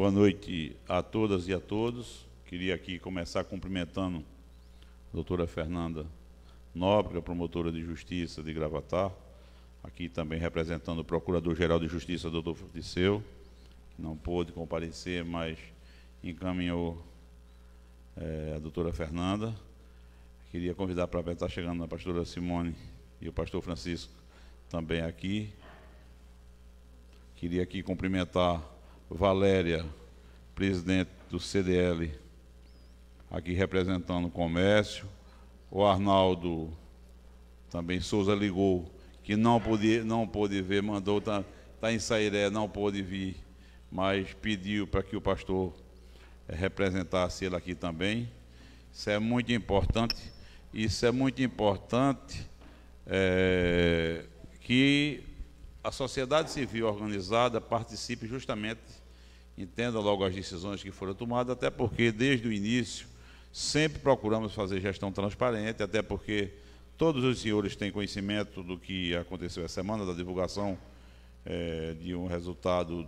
Boa noite a todas e a todos. Queria aqui começar cumprimentando a doutora Fernanda Nóbrega, promotora de justiça de Gravatar, aqui também representando o Procurador-Geral de Justiça, doutor Disseu, que não pôde comparecer, mas encaminhou é, a doutora Fernanda. Queria convidar para estar chegando a pastora Simone e o pastor Francisco também aqui. Queria aqui cumprimentar Valéria, presidente do CDL, aqui representando o comércio. O Arnaldo também Souza ligou, que não pôde, não pôde ver, mandou, está tá em Sairé, não pôde vir, mas pediu para que o pastor eh, representasse ele aqui também. Isso é muito importante. Isso é muito importante é, que a sociedade civil organizada participe justamente, entenda logo as decisões que foram tomadas, até porque desde o início sempre procuramos fazer gestão transparente, até porque todos os senhores têm conhecimento do que aconteceu essa semana, da divulgação é, de um resultado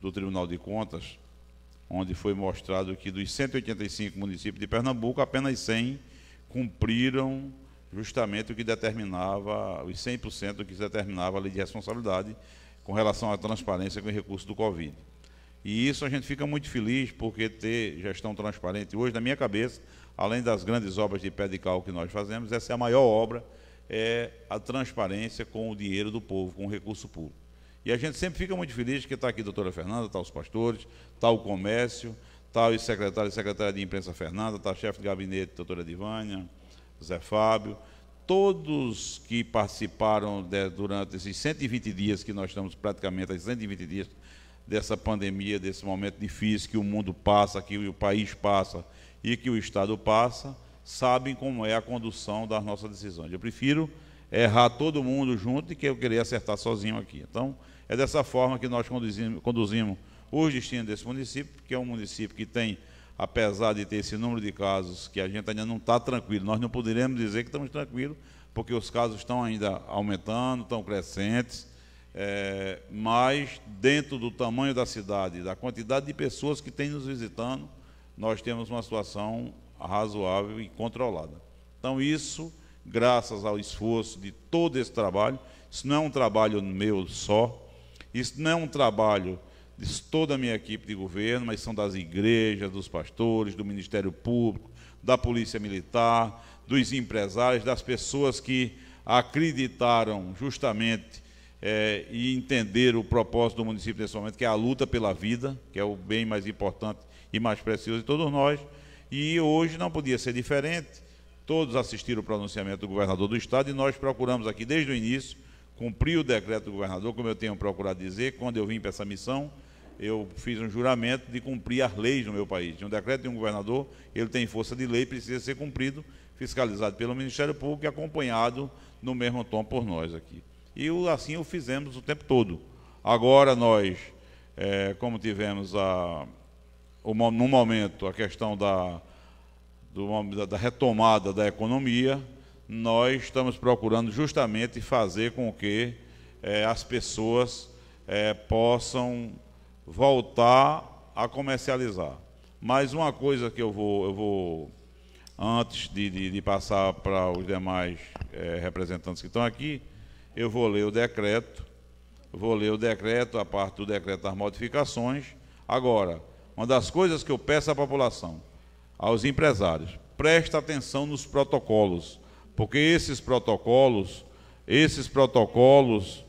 do Tribunal de Contas, onde foi mostrado que dos 185 municípios de Pernambuco, apenas 100 cumpriram justamente o que determinava, os 100% do que determinava a lei de responsabilidade com relação à transparência com o recurso do Covid. E isso a gente fica muito feliz porque ter gestão transparente hoje, na minha cabeça, além das grandes obras de pé de cal que nós fazemos, essa é a maior obra, é a transparência com o dinheiro do povo, com o recurso público. E a gente sempre fica muito feliz que está aqui a doutora Fernanda, está os pastores, está o comércio, está o secretário e secretária de imprensa Fernanda, está chefe de gabinete, doutora Divânia, Zé Fábio, todos que participaram de, durante esses 120 dias que nós estamos praticamente, esses 120 dias dessa pandemia, desse momento difícil que o mundo passa, que o país passa e que o Estado passa, sabem como é a condução das nossas decisões. Eu prefiro errar todo mundo junto e que eu querer acertar sozinho aqui. Então, é dessa forma que nós conduzimos, conduzimos os destinos desse município, que é um município que tem apesar de ter esse número de casos que a gente ainda não está tranquilo, nós não poderemos dizer que estamos tranquilos, porque os casos estão ainda aumentando, estão crescentes, é, mas dentro do tamanho da cidade, da quantidade de pessoas que têm nos visitando, nós temos uma situação razoável e controlada. Então, isso, graças ao esforço de todo esse trabalho, isso não é um trabalho meu só, isso não é um trabalho de toda a minha equipe de governo, mas são das igrejas, dos pastores, do Ministério Público, da Polícia Militar, dos empresários, das pessoas que acreditaram justamente é, e entenderam o propósito do município nesse momento, que é a luta pela vida, que é o bem mais importante e mais precioso de todos nós. E hoje não podia ser diferente. Todos assistiram o pronunciamento do governador do Estado e nós procuramos aqui desde o início cumprir o decreto do governador, como eu tenho procurado dizer, quando eu vim para essa missão, eu fiz um juramento de cumprir as leis no meu país. Um decreto de um governador, ele tem força de lei, precisa ser cumprido, fiscalizado pelo Ministério Público e acompanhado no mesmo tom por nós aqui. E assim o fizemos o tempo todo. Agora nós, é, como tivemos a, o, no momento a questão da, do, da retomada da economia, nós estamos procurando justamente fazer com que é, as pessoas é, possam voltar a comercializar. Mas uma coisa que eu vou, eu vou antes de, de, de passar para os demais é, representantes que estão aqui, eu vou ler o decreto, vou ler o decreto, a parte do decreto das modificações. Agora, uma das coisas que eu peço à população, aos empresários, presta atenção nos protocolos, porque esses protocolos, esses protocolos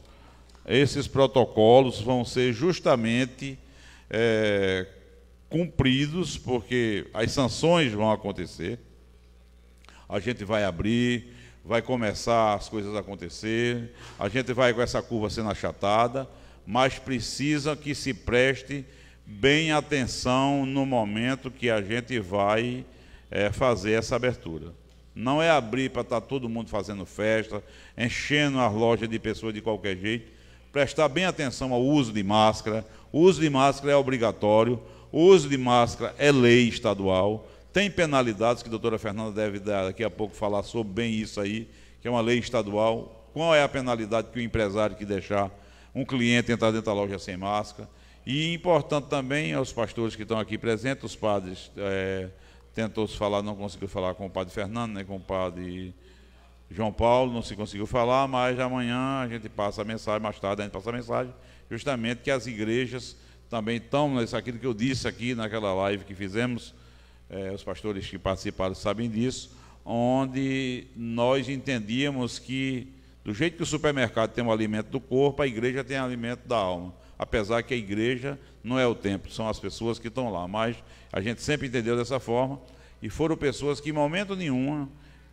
esses protocolos vão ser justamente é, cumpridos, porque as sanções vão acontecer, a gente vai abrir, vai começar as coisas a acontecer, a gente vai com essa curva sendo achatada, mas precisa que se preste bem atenção no momento que a gente vai é, fazer essa abertura. Não é abrir para estar tá todo mundo fazendo festa, enchendo as lojas de pessoas de qualquer jeito, prestar bem atenção ao uso de máscara. O uso de máscara é obrigatório, o uso de máscara é lei estadual. Tem penalidades que a doutora Fernanda deve daqui a pouco falar sobre bem isso aí, que é uma lei estadual. Qual é a penalidade que o empresário que deixar um cliente entrar dentro da loja sem máscara? E importante também aos pastores que estão aqui presentes, os padres, é, tentou se falar, não conseguiu falar com o padre Fernando, nem com o padre João Paulo, não se conseguiu falar, mas amanhã a gente passa a mensagem, mais tarde a gente passa a mensagem, justamente que as igrejas também estão, nesse aquilo que eu disse aqui naquela live que fizemos, é, os pastores que participaram sabem disso, onde nós entendíamos que, do jeito que o supermercado tem o alimento do corpo, a igreja tem o alimento da alma apesar que a igreja não é o templo, são as pessoas que estão lá. Mas a gente sempre entendeu dessa forma, e foram pessoas que, em momento nenhum,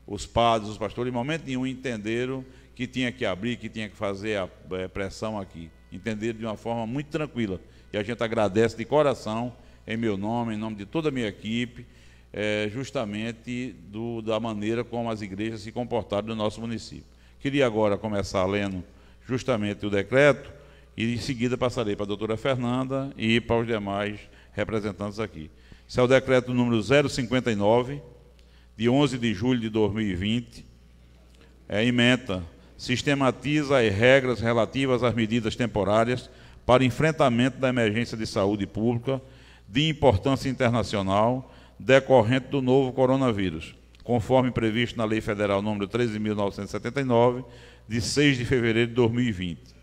os padres, os pastores, em momento nenhum entenderam que tinha que abrir, que tinha que fazer a é, pressão aqui. Entenderam de uma forma muito tranquila. E a gente agradece de coração, em meu nome, em nome de toda a minha equipe, é, justamente do, da maneira como as igrejas se comportaram no nosso município. Queria agora começar lendo justamente o decreto e em seguida passarei para a doutora Fernanda e para os demais representantes aqui. Esse é o decreto número 059, de 11 de julho de 2020. É emenda, sistematiza as regras relativas às medidas temporárias para enfrentamento da emergência de saúde pública de importância internacional decorrente do novo coronavírus, conforme previsto na Lei Federal número 13.979, de 6 de fevereiro de 2020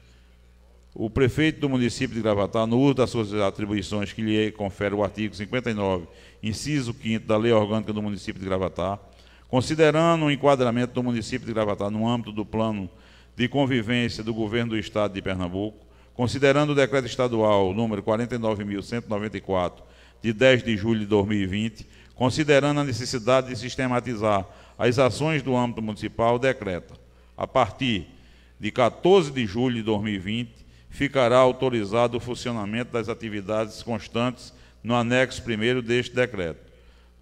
o prefeito do município de Gravatar, no uso das suas atribuições que lhe confere o artigo 59, inciso 5 da Lei Orgânica do município de Gravatar, considerando o enquadramento do município de Gravatar no âmbito do plano de convivência do governo do estado de Pernambuco, considerando o decreto estadual número 49.194, de 10 de julho de 2020, considerando a necessidade de sistematizar as ações do âmbito municipal, decreta, a partir de 14 de julho de 2020, ficará autorizado o funcionamento das atividades constantes no anexo 1 deste decreto.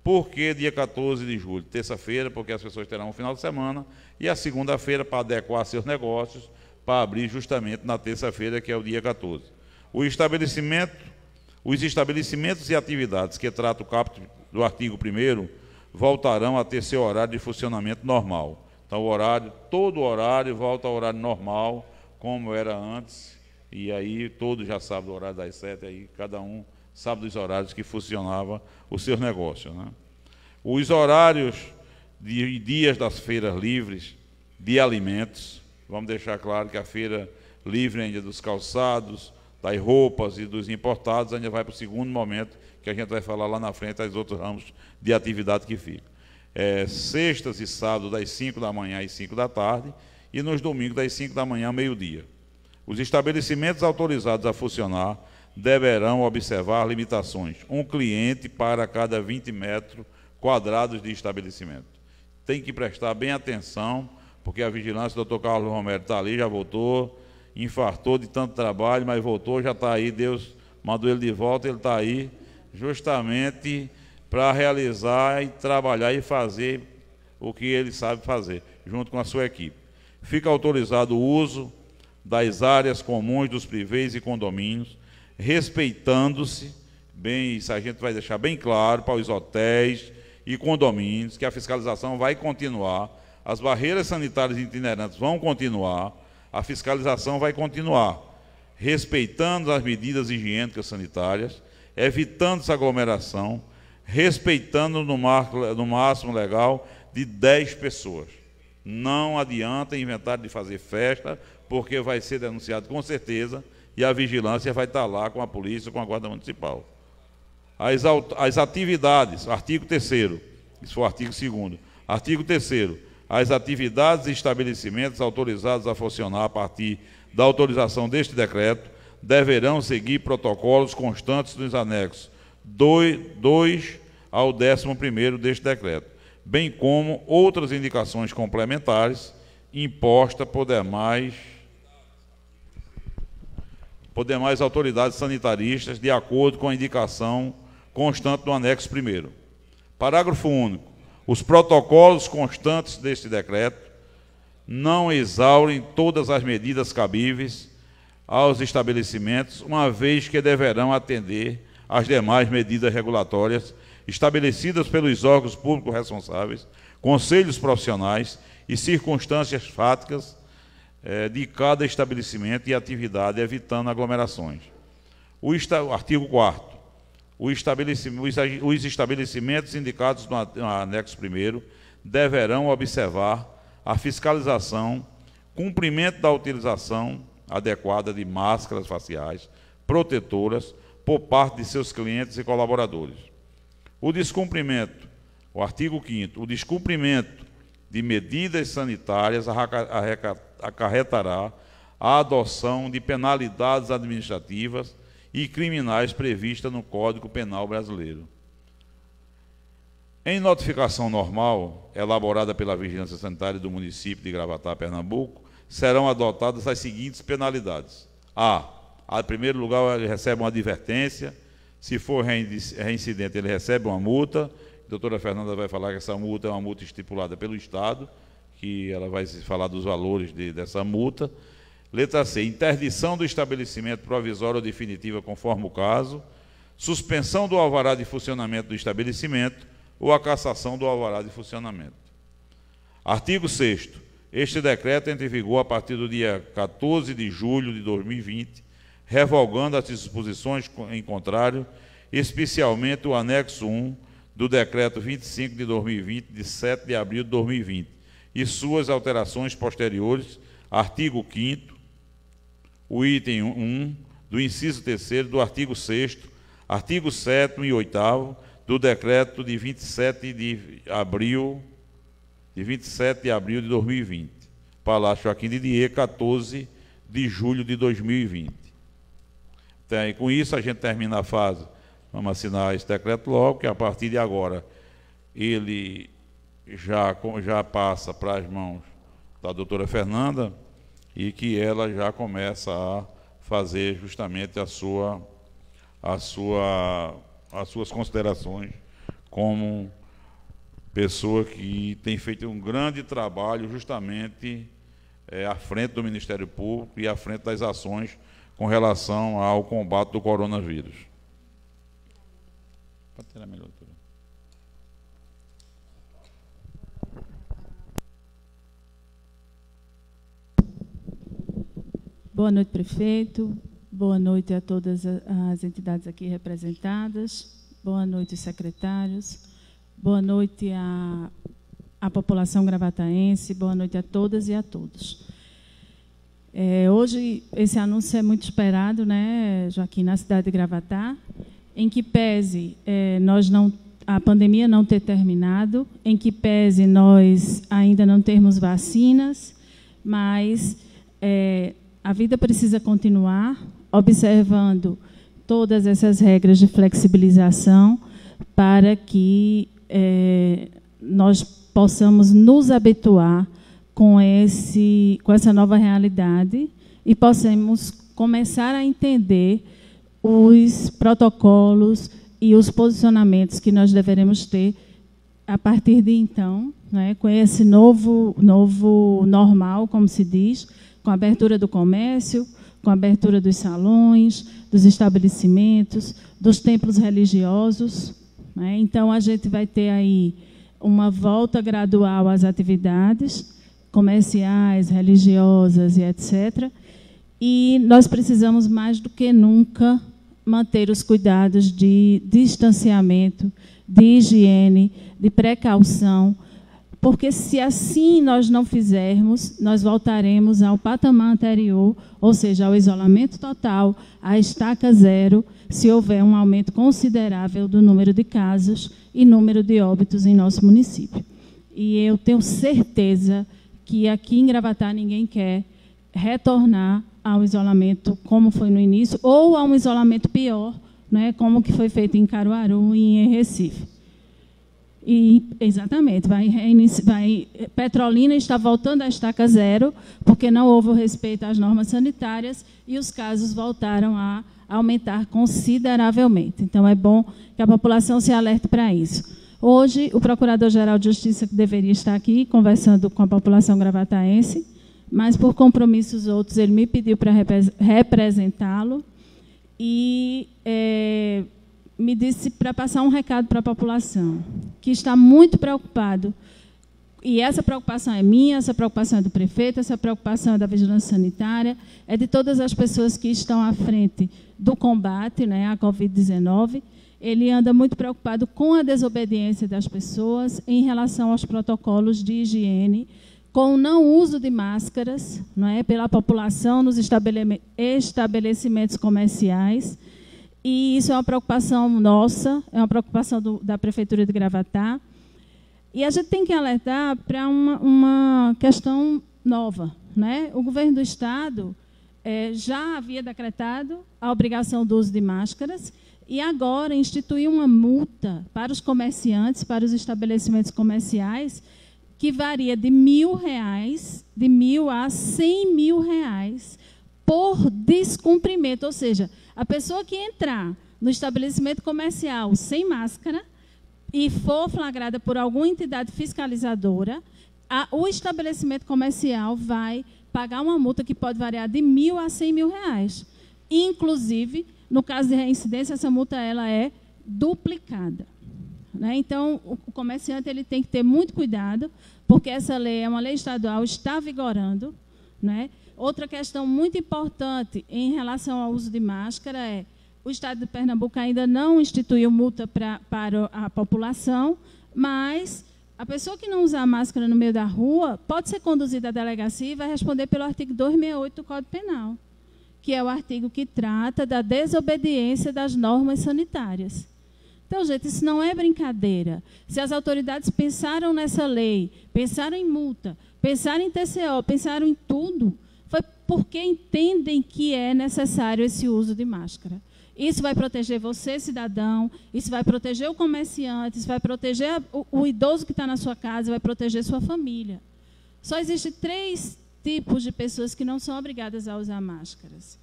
Por que dia 14 de julho? Terça-feira, porque as pessoas terão um final de semana, e a segunda-feira para adequar seus negócios, para abrir justamente na terça-feira, que é o dia 14. O estabelecimento, os estabelecimentos e atividades que trata o capítulo do artigo 1 voltarão a ter seu horário de funcionamento normal. Então, o horário, todo o horário volta ao horário normal, como era antes, e aí todos já sabem do horário das sete, aí cada um sabe dos horários que funcionava o seu negócio. Né? Os horários de dias das feiras livres de alimentos, vamos deixar claro que a feira livre ainda dos calçados, das roupas e dos importados ainda vai para o segundo momento, que a gente vai falar lá na frente, as outros ramos de atividade que ficam. É, sextas e sábados das 5 da manhã às 5 da tarde, e nos domingos das 5 da manhã ao meio-dia. Os estabelecimentos autorizados a funcionar deverão observar limitações. Um cliente para cada 20 metros quadrados de estabelecimento. Tem que prestar bem atenção, porque a vigilância, o doutor Carlos Romero está ali, já voltou, infartou de tanto trabalho, mas voltou, já está aí, Deus mandou ele de volta, ele está aí, justamente para realizar e trabalhar e fazer o que ele sabe fazer, junto com a sua equipe. Fica autorizado o uso das áreas comuns dos privês e condomínios, respeitando-se, bem, isso a gente vai deixar bem claro para os hotéis e condomínios, que a fiscalização vai continuar, as barreiras sanitárias itinerantes vão continuar, a fiscalização vai continuar, respeitando as medidas higiênicas sanitárias, evitando essa aglomeração, respeitando no, marco, no máximo legal de 10 pessoas. Não adianta inventar de fazer festa porque vai ser denunciado com certeza e a vigilância vai estar lá com a polícia, com a guarda municipal. As, as atividades, artigo 3 isso foi o artigo 2 artigo 3 as atividades e estabelecimentos autorizados a funcionar a partir da autorização deste decreto deverão seguir protocolos constantes nos anexos 2 ao 11 deste decreto, bem como outras indicações complementares impostas por demais por demais autoridades sanitaristas, de acordo com a indicação constante do anexo 1. Parágrafo único. Os protocolos constantes deste decreto não exaurem todas as medidas cabíveis aos estabelecimentos, uma vez que deverão atender às demais medidas regulatórias estabelecidas pelos órgãos públicos responsáveis, conselhos profissionais e circunstâncias fáticas é, de cada estabelecimento e atividade, evitando aglomerações. O artigo 4 os estabelecimentos indicados no anexo 1 deverão observar a fiscalização, cumprimento da utilização adequada de máscaras faciais protetoras por parte de seus clientes e colaboradores. O descumprimento, o artigo 5 o descumprimento de medidas sanitárias acarretará a adoção de penalidades administrativas e criminais previstas no Código Penal Brasileiro. Em notificação normal, elaborada pela Vigilância Sanitária do município de Gravatá, Pernambuco, serão adotadas as seguintes penalidades. A. Em primeiro lugar, ele recebe uma advertência. Se for reincidente, ele recebe uma multa. A doutora Fernanda vai falar que essa multa é uma multa estipulada pelo Estado, que ela vai falar dos valores de, dessa multa. Letra C. Interdição do estabelecimento provisório ou definitiva, conforme o caso. Suspensão do alvará de funcionamento do estabelecimento ou a cassação do alvará de funcionamento. Artigo 6 Este decreto entra em vigor a partir do dia 14 de julho de 2020, revogando as disposições em contrário, especialmente o anexo 1 do decreto 25 de 2020, de 7 de abril de 2020, e suas alterações posteriores, artigo 5 o item 1 do inciso 3 do artigo 6 artigo 7 e 8 do decreto de 27 de abril de 27 de abril de 2020. Palácio Joaquim de Dier, 14 de julho de 2020. Então, e com isso a gente termina a fase. Vamos assinar esse decreto logo, que a partir de agora ele já, já passa para as mãos da doutora Fernanda e que ela já começa a fazer justamente a sua, a sua, as suas considerações como pessoa que tem feito um grande trabalho justamente é, à frente do Ministério Público e à frente das ações com relação ao combate do coronavírus. Pode ter a melhor. Boa noite, prefeito. Boa noite a todas as entidades aqui representadas. Boa noite, secretários. Boa noite à, à população gravataense. Boa noite a todas e a todos. É, hoje, esse anúncio é muito esperado, né, Joaquim, na cidade de Gravatá, em que pese é, nós não, a pandemia não ter terminado, em que pese nós ainda não termos vacinas, mas é, a vida precisa continuar observando todas essas regras de flexibilização para que é, nós possamos nos habituar com, esse, com essa nova realidade e possamos começar a entender os protocolos e os posicionamentos que nós deveremos ter a partir de então, né, com esse novo, novo normal, como se diz, com a abertura do comércio, com a abertura dos salões, dos estabelecimentos, dos templos religiosos. Né? Então, a gente vai ter aí uma volta gradual às atividades comerciais, religiosas e etc. E nós precisamos, mais do que nunca, manter os cuidados de distanciamento, de higiene, de precaução, porque se assim nós não fizermos, nós voltaremos ao patamar anterior, ou seja, ao isolamento total, à estaca zero, se houver um aumento considerável do número de casos e número de óbitos em nosso município. E eu tenho certeza que aqui em Gravatar ninguém quer retornar ao isolamento como foi no início, ou a um isolamento pior, né, como que foi feito em Caruaru e em Recife. E, exatamente, vai, vai, Petrolina está voltando à estaca zero, porque não houve o respeito às normas sanitárias e os casos voltaram a aumentar consideravelmente. Então, é bom que a população se alerte para isso. Hoje, o Procurador-Geral de Justiça, que deveria estar aqui conversando com a população gravataense, mas por compromissos outros, ele me pediu para representá-lo. E é, me disse para passar um recado para a população, que está muito preocupado e essa preocupação é minha, essa preocupação é do prefeito, essa preocupação é da vigilância sanitária, é de todas as pessoas que estão à frente do combate né, à Covid-19. Ele anda muito preocupado com a desobediência das pessoas em relação aos protocolos de higiene, com o não uso de máscaras não é, pela população nos estabelecimentos comerciais. E isso é uma preocupação nossa, é uma preocupação do, da Prefeitura de Gravatar e a gente tem que alertar para uma, uma, questão nova. Né? O governo do Estado é, já havia decretado a obrigação do uso de máscaras e agora instituiu uma multa para os comerciantes, para os estabelecimentos comerciais, que varia de mil reais, de mil a cem mil reais por descumprimento. Ou seja, a pessoa que entrar no estabelecimento comercial sem máscara, e for flagrada por alguma entidade fiscalizadora, a, o estabelecimento comercial vai pagar uma multa que pode variar de mil a cem mil reais. Inclusive, no caso de reincidência, essa multa ela é duplicada. Né? Então, o, comerciante ele tem que ter muito cuidado, porque essa lei é uma lei estadual, está vigorando. Né? Outra questão muito importante em relação ao uso de máscara é o Estado de Pernambuco ainda não instituiu multa pra, para a população, mas a pessoa que não usar máscara no meio da rua pode ser conduzida à delegacia e vai responder pelo artigo 268 do Código Penal, que é o artigo que trata da desobediência das normas sanitárias. Então, gente, isso não é brincadeira. Se as autoridades pensaram nessa lei, pensaram em multa, pensaram em TCO, pensaram em tudo, foi porque entendem que é necessário esse uso de máscara. Isso vai proteger você, cidadão, isso vai proteger o comerciante, isso vai proteger o, o idoso que está na sua casa, vai proteger sua família. Só existem três tipos de pessoas que não são obrigadas a usar máscaras: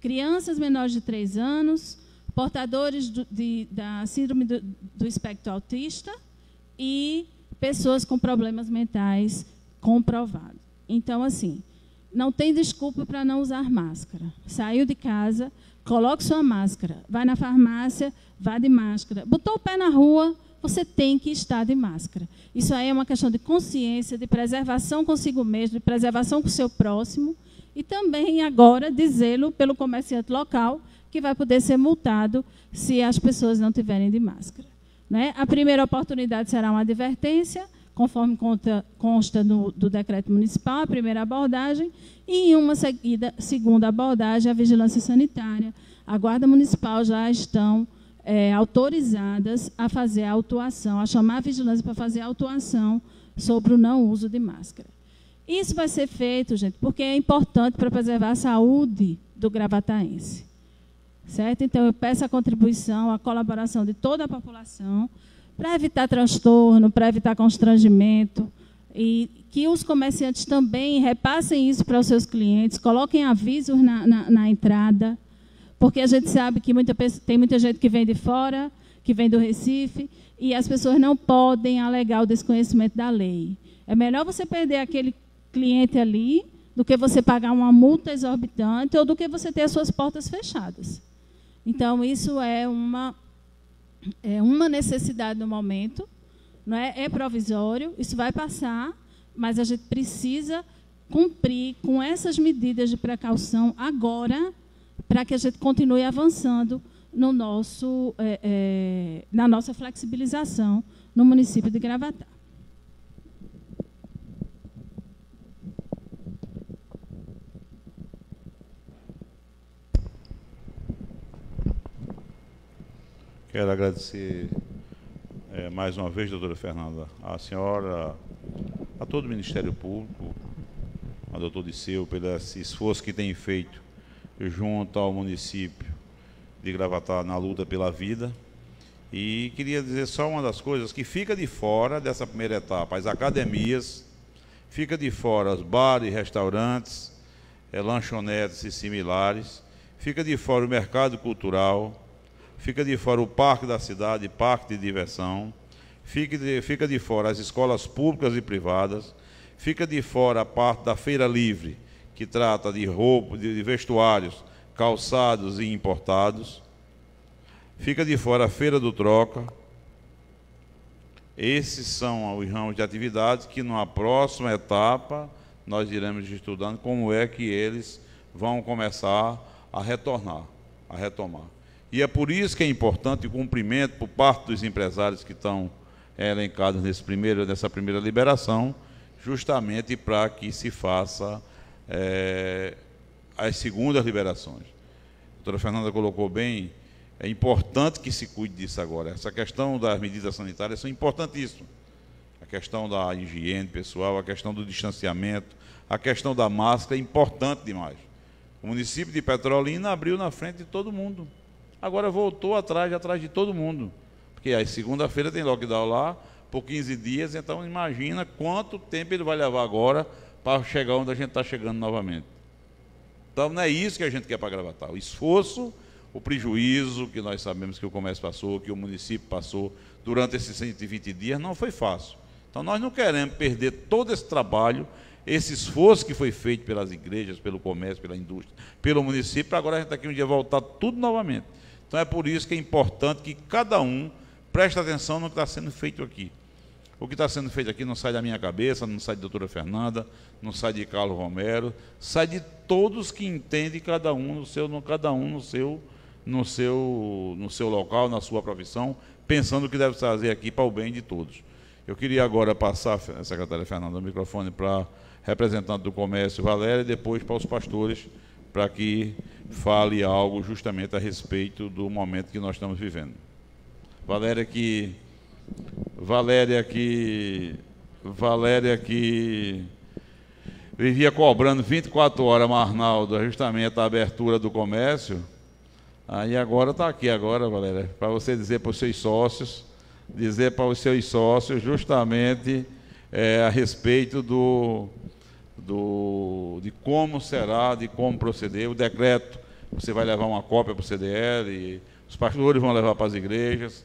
crianças menores de 3 anos, portadores do, de, da síndrome do, do espectro autista e pessoas com problemas mentais comprovados. Então, assim, não tem desculpa para não usar máscara. Saiu de casa, Coloque sua máscara. Vai na farmácia, vá de máscara. Botou o pé na rua, você tem que estar de máscara. Isso aí é uma questão de consciência, de preservação consigo mesmo, de preservação com o seu próximo e também agora de zelo pelo comerciante local, que vai poder ser multado se as pessoas não tiverem de máscara. Né? A primeira oportunidade será uma advertência, conforme conta, consta no, do decreto municipal, a primeira abordagem, e em uma seguida, segunda abordagem, a vigilância sanitária. A Guarda Municipal já estão é, autorizadas a fazer a autuação, a chamar a vigilância para fazer a autuação sobre o não uso de máscara. Isso vai ser feito, gente, porque é importante para preservar a saúde do gravataense. Certo? Então, eu peço a contribuição, a colaboração de toda a população para evitar transtorno, para evitar constrangimento, e que os comerciantes também repassem isso para os seus clientes, coloquem avisos na, na, na entrada, porque a gente sabe que muita, tem muita gente que vem de fora, que vem do Recife, e as pessoas não podem alegar o desconhecimento da lei. É melhor você perder aquele cliente ali do que você pagar uma multa exorbitante ou do que você ter as suas portas fechadas. Então, isso é uma é uma necessidade no momento, não é? é provisório, isso vai passar, mas a gente precisa cumprir com essas medidas de precaução agora, para que a gente continue avançando no nosso, é, é, na nossa flexibilização no município de Gravatar. Quero agradecer é, mais uma vez, doutora Fernanda, a senhora, a todo o Ministério Público, a doutor Disseu, pelo esforço que tem feito junto ao município de Gravatar na luta pela vida. E queria dizer só uma das coisas que fica de fora dessa primeira etapa, as academias, fica de fora os bares, restaurantes, é, lanchonetes e similares, fica de fora o mercado cultural, fica de fora o parque da cidade, parque de diversão, fica de, fica de fora as escolas públicas e privadas, fica de fora a parte da feira livre, que trata de roupa, de vestuários, calçados e importados, fica de fora a feira do troca, Esses são os ramos de atividades que, numa próxima etapa, nós iremos estudando como é que eles vão começar a retornar, a retomar. E é por isso que é importante o cumprimento por parte dos empresários que estão é, elencados nesse primeiro, nessa primeira liberação, justamente para que se faça é, as segundas liberações. A doutora Fernanda colocou bem, é importante que se cuide disso agora. Essa questão das medidas sanitárias são importantíssimas. A questão da higiene pessoal, a questão do distanciamento, a questão da máscara é importante demais. O município de Petrolina abriu na frente de todo mundo. Agora voltou atrás, atrás de todo mundo. Porque aí segunda-feira tem lockdown lá por 15 dias, então imagina quanto tempo ele vai levar agora para chegar onde a gente está chegando novamente. Então não é isso que a gente quer para Gravatar. O esforço, o prejuízo que nós sabemos que o comércio passou, que o município passou durante esses 120 dias, não foi fácil. Então nós não queremos perder todo esse trabalho, esse esforço que foi feito pelas igrejas, pelo comércio, pela indústria, pelo município, para agora a gente aqui um dia voltar tudo novamente. Então é por isso que é importante que cada um preste atenção no que está sendo feito aqui. O que está sendo feito aqui não sai da minha cabeça, não sai de doutora Fernanda, não sai de Carlos Romero, sai de todos que entendem cada um no seu, no, cada um no seu, no seu, no seu local, na sua profissão, pensando o que deve fazer aqui para o bem de todos. Eu queria agora passar, secretária Fernanda, o microfone para a representante do comércio, Valéria, e depois para os pastores, para que fale algo justamente a respeito do momento que nós estamos vivendo. Valéria que Valéria que Valéria que vivia cobrando 24 horas Marnaldo, justamente a abertura do comércio. Aí agora está aqui agora, Valéria, para você dizer para os seus sócios, dizer para os seus sócios justamente é, a respeito do, do, de como será, de como proceder. O decreto, você vai levar uma cópia para o CDL, os pastores vão levar para as igrejas.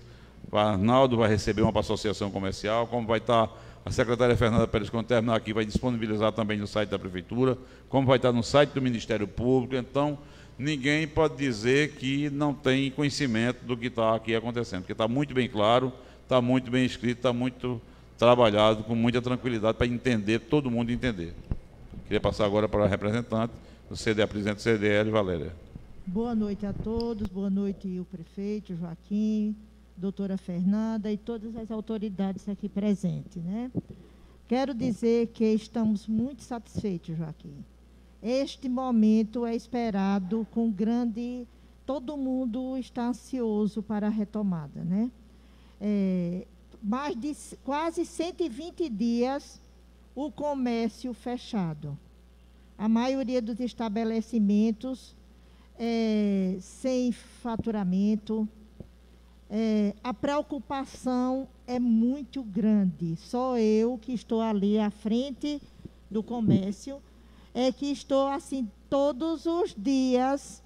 O Arnaldo vai receber uma para a associação comercial, como vai estar a secretária Fernanda Pérez, quando terminar aqui, vai disponibilizar também no site da Prefeitura, como vai estar no site do Ministério Público. Então, ninguém pode dizer que não tem conhecimento do que está aqui acontecendo, porque está muito bem claro, está muito bem escrito, está muito trabalhado, com muita tranquilidade, para entender, todo mundo entender. Queria passar agora para a representante do CDA, presidente CDL, Valéria. Boa noite a todos, boa noite o prefeito Joaquim, doutora Fernanda e todas as autoridades aqui presentes. Né? Quero dizer que estamos muito satisfeitos, Joaquim. Este momento é esperado com grande. Todo mundo está ansioso para a retomada. Né? É, mais de quase 120 dias o comércio fechado. A maioria dos estabelecimentos é, sem faturamento, é, a preocupação é muito grande. Só eu que estou ali à frente do comércio é que estou assim todos os dias.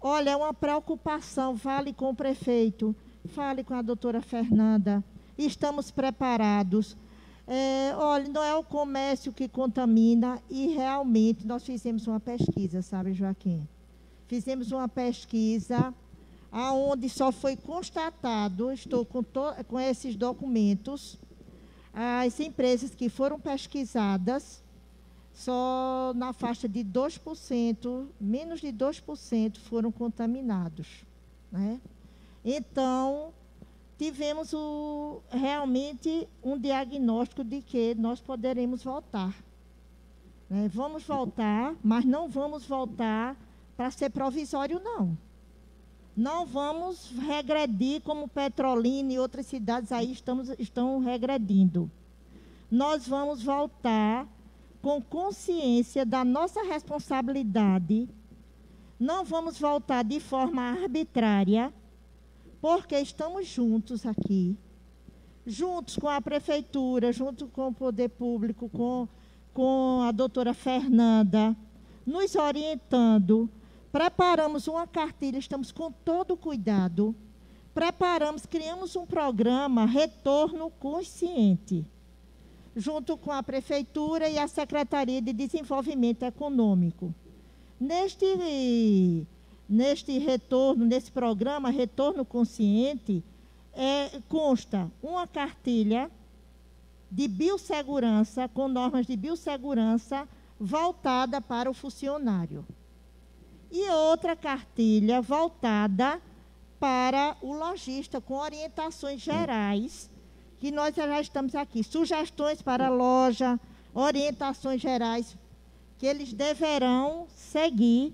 Olha, é uma preocupação. Fale com o prefeito, fale com a doutora Fernanda. Estamos preparados. É, olha, não é o comércio que contamina e realmente nós fizemos uma pesquisa, sabe, Joaquim? Fizemos uma pesquisa aonde só foi constatado, estou com, com esses documentos, as empresas que foram pesquisadas, só na faixa de 2%, menos de 2% foram contaminados. Né? Então, tivemos o, realmente um diagnóstico de que nós poderemos voltar. Né? Vamos voltar, mas não vamos voltar para ser provisório, não. Não vamos regredir como Petrolina e outras cidades aí estamos, estão regredindo. Nós vamos voltar com consciência da nossa responsabilidade. Não vamos voltar de forma arbitrária, porque estamos juntos aqui. Juntos com a prefeitura, junto com o poder público, com, com a doutora Fernanda, nos orientando preparamos uma cartilha, estamos com todo cuidado, preparamos, criamos um programa Retorno Consciente, junto com a Prefeitura e a Secretaria de Desenvolvimento Econômico. Neste, neste retorno, nesse programa Retorno Consciente, é, consta uma cartilha de biossegurança, com normas de biossegurança voltada para o funcionário. E outra cartilha voltada para o lojista, com orientações gerais, que nós já estamos aqui. Sugestões para a loja, orientações gerais que eles deverão seguir.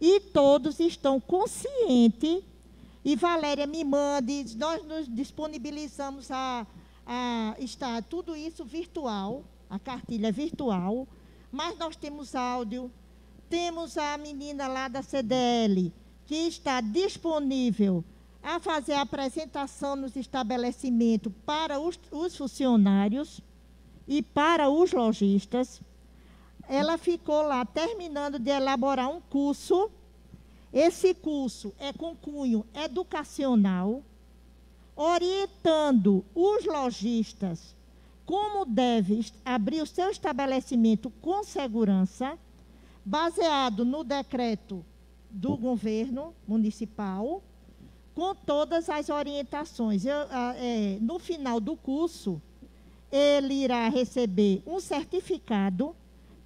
E todos estão conscientes. E Valéria me mande, nós nos disponibilizamos a, a estar tudo isso virtual, a cartilha virtual, mas nós temos áudio, temos a menina lá da CDL, que está disponível a fazer a apresentação nos estabelecimentos para os, os funcionários e para os lojistas. Ela ficou lá terminando de elaborar um curso. Esse curso é com cunho educacional, orientando os lojistas como deve abrir o seu estabelecimento com segurança, baseado no decreto do governo municipal, com todas as orientações. Eu, é, no final do curso, ele irá receber um certificado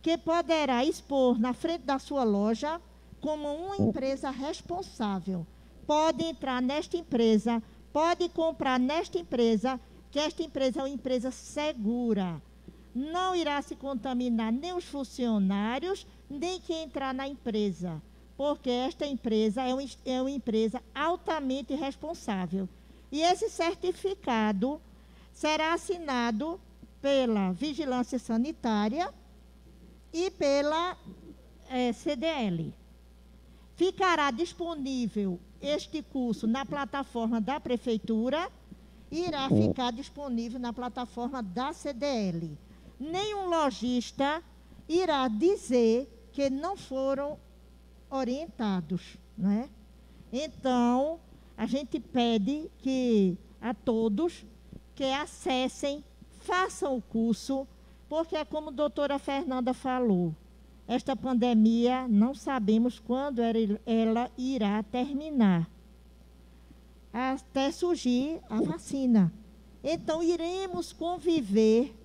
que poderá expor na frente da sua loja como uma empresa responsável. Pode entrar nesta empresa, pode comprar nesta empresa, que esta empresa é uma empresa segura. Não irá se contaminar nem os funcionários, nem quem entrar na empresa porque esta empresa é, um, é uma empresa altamente responsável. E esse certificado será assinado pela Vigilância Sanitária e pela é, CDL. Ficará disponível este curso na plataforma da Prefeitura e irá ficar disponível na plataforma da CDL. Nenhum lojista irá dizer que não foram orientados, né? Então, a gente pede que a todos que acessem, façam o curso, porque é como a doutora Fernanda falou, esta pandemia não sabemos quando ela irá terminar, até surgir a vacina. Então, iremos conviver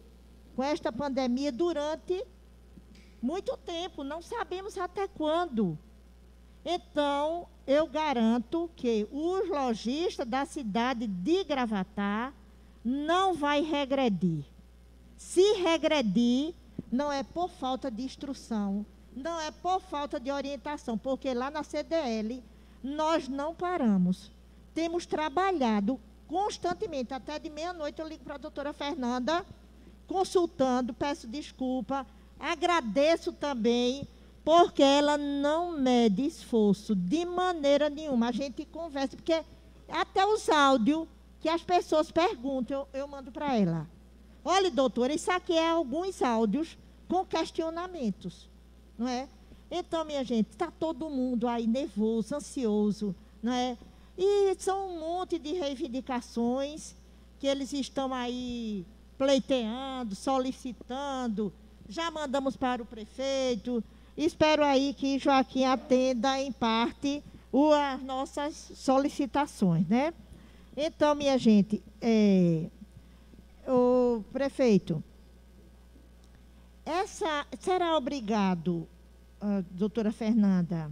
com esta pandemia durante muito tempo, não sabemos até quando. Então, eu garanto que os lojistas da cidade de Gravatar não vai regredir. Se regredir, não é por falta de instrução, não é por falta de orientação, porque lá na CDL nós não paramos. Temos trabalhado constantemente, até de meia-noite eu ligo para a doutora Fernanda, consultando, peço desculpa, agradeço também porque ela não mede esforço de maneira nenhuma. A gente conversa, porque até os áudios que as pessoas perguntam, eu, eu mando para ela. Olha, doutora, isso aqui é alguns áudios com questionamentos, não é? Então, minha gente, está todo mundo aí nervoso, ansioso, não é? E são um monte de reivindicações que eles estão aí pleiteando, solicitando. Já mandamos para o prefeito, Espero aí que Joaquim atenda em parte o, as nossas solicitações, né? Então, minha gente, é, o prefeito, essa será obrigado, a doutora Fernanda,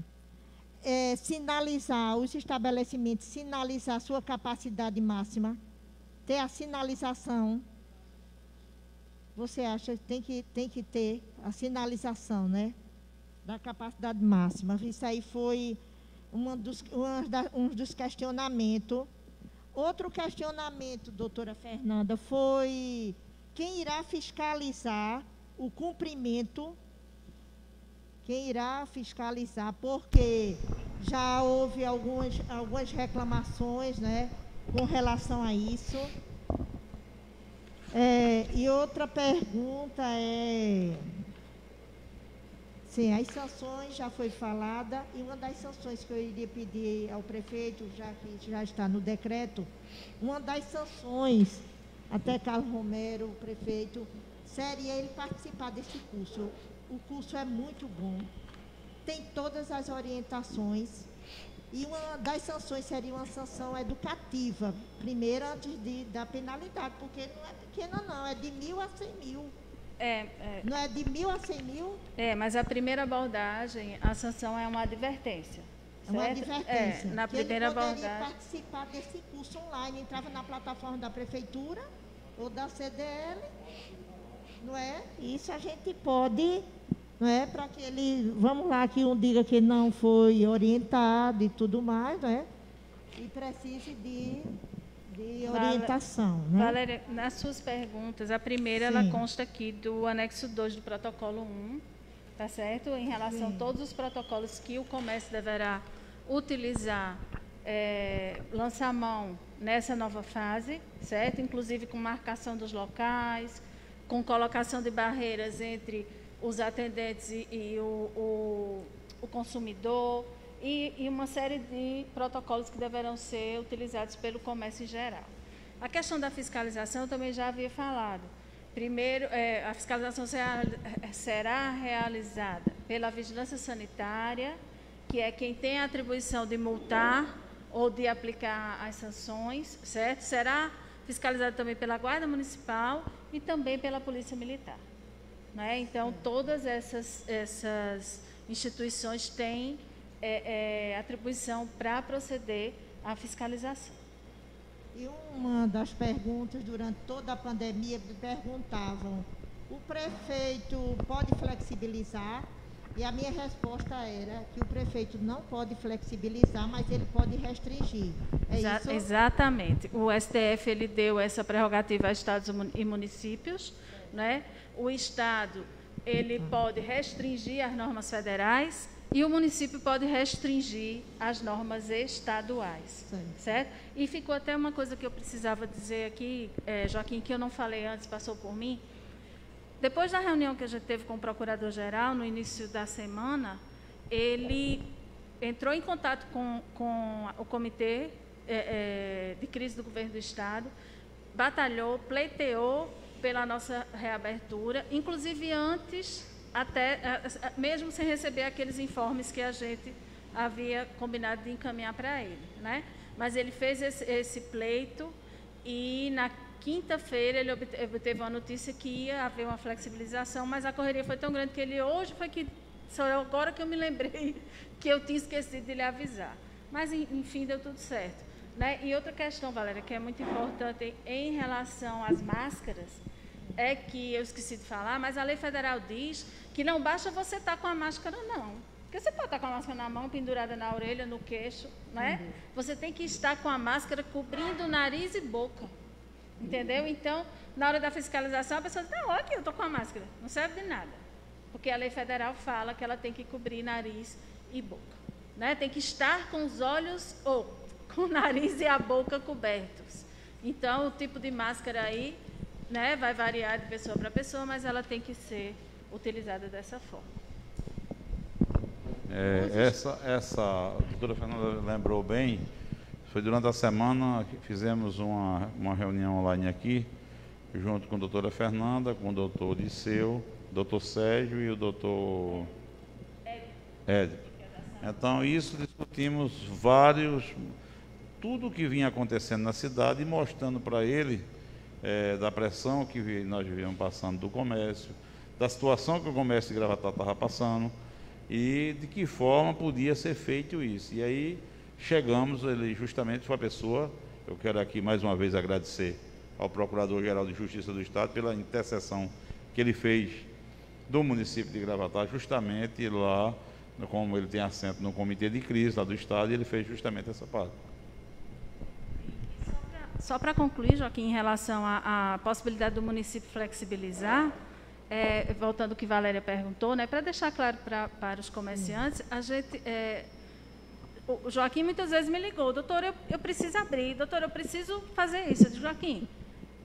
é, sinalizar os estabelecimentos, sinalizar sua capacidade máxima, ter a sinalização. Você acha que tem que, tem que ter a sinalização, né? da capacidade máxima. Isso aí foi uma dos, uma da, um dos questionamentos. Outro questionamento, doutora Fernanda, foi quem irá fiscalizar o cumprimento, quem irá fiscalizar, porque já houve algumas, algumas reclamações né, com relação a isso. É, e outra pergunta é Sim, as sanções já foi falada e uma das sanções que eu iria pedir ao prefeito, já que já está no decreto, uma das sanções, até Carlos Romero, o prefeito, seria ele participar desse curso. O curso é muito bom, tem todas as orientações E uma das sanções seria uma sanção educativa, primeiro antes de, da penalidade, porque não é pequena não, é de mil a cem mil. É, é, Não é de mil a cem mil? é, mas a primeira abordagem, a sanção é uma advertência. É uma advertência. É, na que primeira ele poderia abordagem. participar desse curso online, entrava na plataforma da prefeitura ou da CDL, não é? Isso a gente pode, não é? Para que ele, vamos lá, que um diga que não foi orientado e tudo mais, não é? E precise de, de orientação, né? Valéria, nas suas perguntas, a primeira ela Sim. consta aqui do anexo 2 do protocolo 1, tá certo? Em relação Sim. a todos os protocolos que o comércio deverá utilizar, é, lançar mão nessa nova fase, certo? Inclusive com marcação dos locais, com colocação de barreiras entre os atendentes e, e o, o, o consumidor, e, e uma série de protocolos que deverão ser utilizados pelo comércio em geral. A questão da fiscalização eu também já havia falado. Primeiro, eh, a fiscalização será, será realizada pela vigilância sanitária, que é quem tem a atribuição de multar ou de aplicar as sanções, certo? Será fiscalizada também pela Guarda Municipal e também pela Polícia Militar. Né? Então, todas essas, essas instituições têm eh, eh, atribuição para proceder à fiscalização. E uma das perguntas durante toda a pandemia me perguntavam: o prefeito pode flexibilizar? E a minha resposta era que o prefeito não pode flexibilizar, mas ele pode restringir. É Exa- isso? Exatamente. O STF ele deu essa prerrogativa a estados e mun- e municípios, né? O estado ele pode restringir as normas federais e o município pode restringir as normas estaduais, Certo. certo? E ficou até uma coisa que eu precisava dizer aqui, eh, Joaquim, que eu não falei antes, passou por mim. Depois da reunião que a gente teve com o procurador-geral, no início da semana, ele entrou em contato com, com o comitê eh, eh, de crise do governo do Estado, batalhou, pleiteou pela nossa reabertura, inclusive antes, até mesmo sem receber aqueles informes que a gente havia combinado de encaminhar para ele. Né? Mas ele fez esse, esse pleito e na quinta-feira ele obte- obteve uma notícia que ia haver uma flexibilização, mas a correria foi tão grande que ele hoje foi que só agora que eu me lembrei que eu tinha esquecido de lhe avisar. Mas en- enfim deu tudo certo, né? E outra questão, Valéria, que é muito importante em relação às máscaras, é que eu esqueci de falar, mas a lei federal diz que não basta você estar com a máscara não. Porque você pode estar com a máscara na mão, pendurada na orelha, no queixo, né? Você tem que estar com a máscara cobrindo nariz e boca. Entendeu? Então, na hora da fiscalização, a pessoa diz, não, olha aqui, eu estou com a máscara. Não serve de nada. Porque a lei federal fala que ela tem que cobrir nariz e boca. Né? Tem que estar com os olhos, ou com o nariz e a boca cobertos. Então, o tipo de máscara aí né, vai variar de pessoa para pessoa, mas ela tem que ser utilizada dessa forma. É, essa, essa, a doutora Fernanda lembrou bem, foi durante a semana que fizemos uma, uma reunião online aqui, junto com a doutora Fernanda, com o doutor Disseu, doutor Sérgio e o doutor Édipo. Então, isso discutimos vários, tudo o que vinha acontecendo na cidade e mostrando para ele eh, da pressão que nós vivíamos passando do comércio, da situação que o comércio de Gravatar estava passando e de que forma podia ser feito isso. E aí chegamos, ele justamente foi a pessoa, eu quero aqui mais uma vez agradecer ao Procurador-Geral de Justiça do Estado pela intercessão que ele fez do município de Gravatar, justamente lá, como ele tem assento no comitê de crise lá do Estado, ele fez justamente essa parte. Só para concluir, Joaquim, em relação à, à possibilidade do município flexibilizar, é, voltando ao que Valéria perguntou, né, para deixar claro pra, para os comerciantes, a gente, é, o Joaquim muitas vezes me ligou, doutor, eu, eu preciso abrir, doutor, eu preciso fazer isso. Eu disse, Joaquim,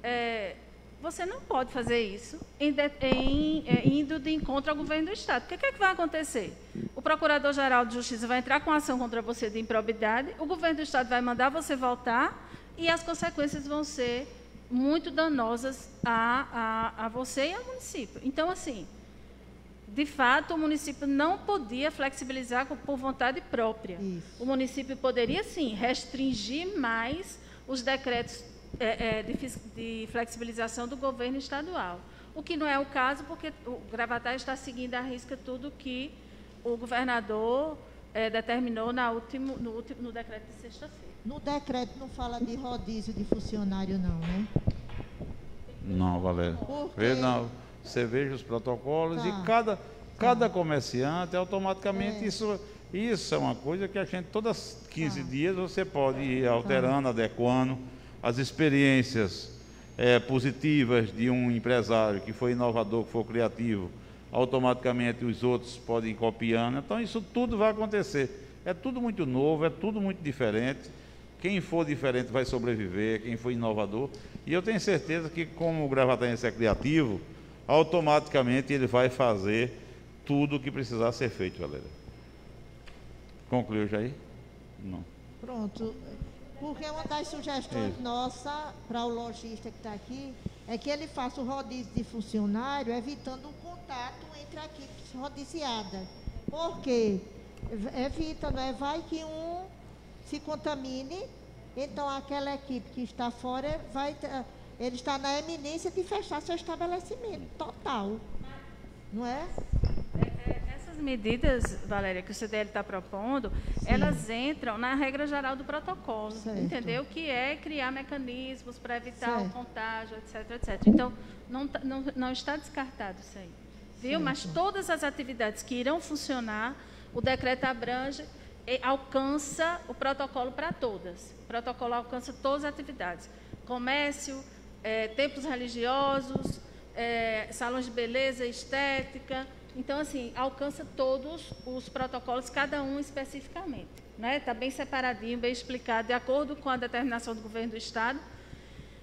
é, você não pode fazer isso em em, é, indo de encontro ao governo do Estado. O que, é que vai acontecer? O Procurador-Geral de Justiça vai entrar com ação contra você de improbidade, o governo do Estado vai mandar você voltar e as consequências vão ser muito danosas a, a, a você e ao município. Então, assim, de fato, o município não podia flexibilizar por vontade própria. Isso. O município poderia, sim, restringir mais os decretos é, é, de, de, flexibilização do governo estadual. O que não é o caso, porque o Gravatar está seguindo à risca tudo que o governador é, determinou na último, no, último, no decreto de sexta-feira. No decreto não fala de rodízio de funcionário, não, né? Não, Valéria. Vê, não. Você veja os protocolos tá. e cada, cada tá. comerciante, automaticamente, é. isso, isso é uma coisa que a gente, todas 15 tá. dias, você pode ir alterando, tá. adequando as experiências é, positivas de um empresário que foi inovador, que foi criativo, automaticamente os outros podem ir copiando. Então, isso tudo vai acontecer. É tudo muito novo, é tudo muito diferente. Quem for diferente vai sobreviver, quem for inovador. E eu tenho certeza que, como o Gravataense é criativo, automaticamente ele vai fazer tudo o que precisar ser feito, Valéria. Concluiu, Jair? Não. Pronto. Porque uma das sugestões é. nossa para o lojista que está aqui é que ele faça o rodízio de funcionário, evitando o contato entre a equipe rodiciada. Por quê? Evita, não é? Vai que um se contamine, então aquela equipe que está fora vai. Ele está na eminência de fechar seu estabelecimento total. Não é? medidas, Valéria, que o CDL está propondo, Sim. elas entram na regra geral do protocolo, certo. entendeu? Que é criar mecanismos para evitar certo. o contágio, etc, etc. Então, não, tá, não, não está descartado isso aí. Viu? Certo. Mas todas as atividades que irão funcionar, o decreto abrange alcança o protocolo para todas. O protocolo alcança todas as atividades. Comércio, é, templos religiosos, é, salões de beleza, estética, então, assim, alcança todos os protocolos, cada um especificamente. Está né? Tá bem separadinho, bem explicado, de acordo com a determinação do governo do Estado,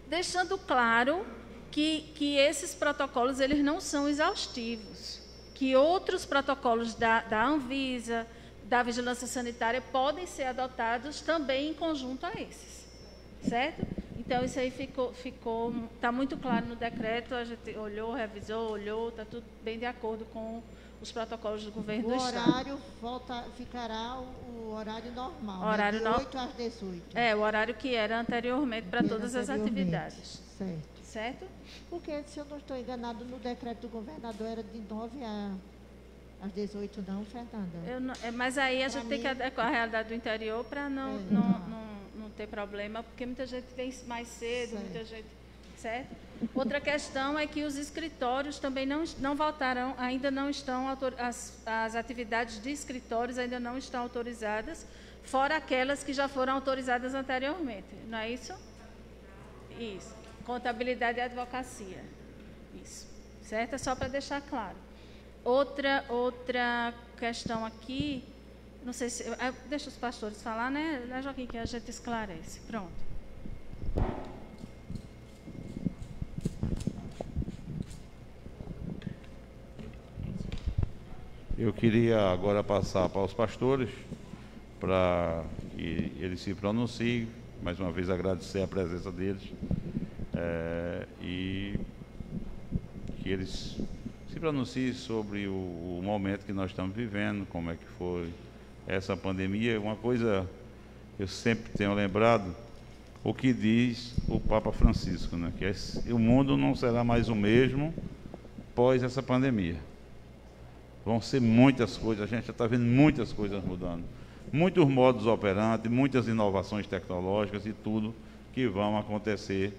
deixando claro que, que esses protocolos eles não são exaustivos, que outros protocolos da, da Anvisa, da Vigilância Sanitária, podem ser adotados também em conjunto a esses. Certo? Então, isso aí ficou, ficou, está muito claro no decreto, a gente olhou, revisou, olhou, está tudo bem de acordo com os protocolos do governo o do Estado. O horário volta, ficará o, horário normal, né? horário né? de 8 às 18. É, o horário que era anteriormente para todas as atividades. Certo. Certo? Porque, se eu não estou enganado, no decreto do governador era de 9 a às 18 não, Fernanda? Não, é, mas aí a pra gente mim, tem que adequar a realidade do interior para não, é, não, não, não, ter problema, porque muita gente vem mais cedo, certo. muita gente. Certo? Outra questão é que os escritórios também não, não voltarão, ainda não estão, as, as atividades de escritórios ainda não estão autorizadas, fora aquelas que já foram autorizadas anteriormente, não é isso? Isso. Contabilidade e advocacia. Isso. Certo? É só para deixar claro. Outra, outra questão aqui, não sei se. Ah, deixa os pastores falar, né, né, Joaquim, que a gente esclarece. Pronto. Eu queria agora passar para os pastores, para que eles se pronunciem, mais uma vez agradecer a presença deles é, e que eles se pronuncie sobre o, o, momento que nós estamos vivendo, como é que foi essa pandemia. Uma coisa eu sempre tenho lembrado, o que diz o Papa Francisco, né? que esse, o mundo não será mais o mesmo pós essa pandemia. Vão ser muitas coisas, a gente já está vendo muitas coisas mudando. Muitos modos operantes, muitas inovações tecnológicas e tudo que vão acontecer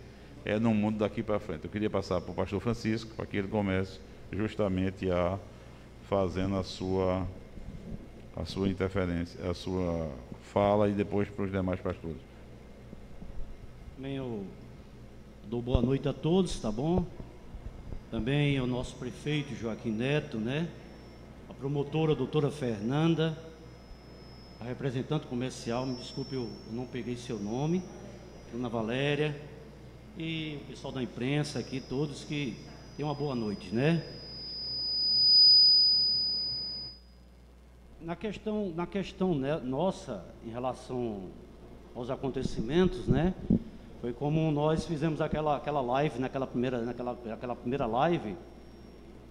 é, no mundo daqui para frente. Eu queria passar para o pastor Francisco, para que ele comece justamente a fazendo a sua a sua interferência, a sua fala e depois para os demais pastores. Também eu dou boa noite a todos, tá bom? Também o nosso prefeito Joaquim Neto, né? A promotora a doutora Fernanda, a representante comercial, me desculpe, eu não peguei seu nome, Dona Valéria, e o pessoal da imprensa aqui, todos que tenham uma boa noite, né? Na questão, na questão né, nossa, em relação aos acontecimentos, né? Foi como nós fizemos aquela, aquela live, naquela primeira, naquela, aquela primeira live,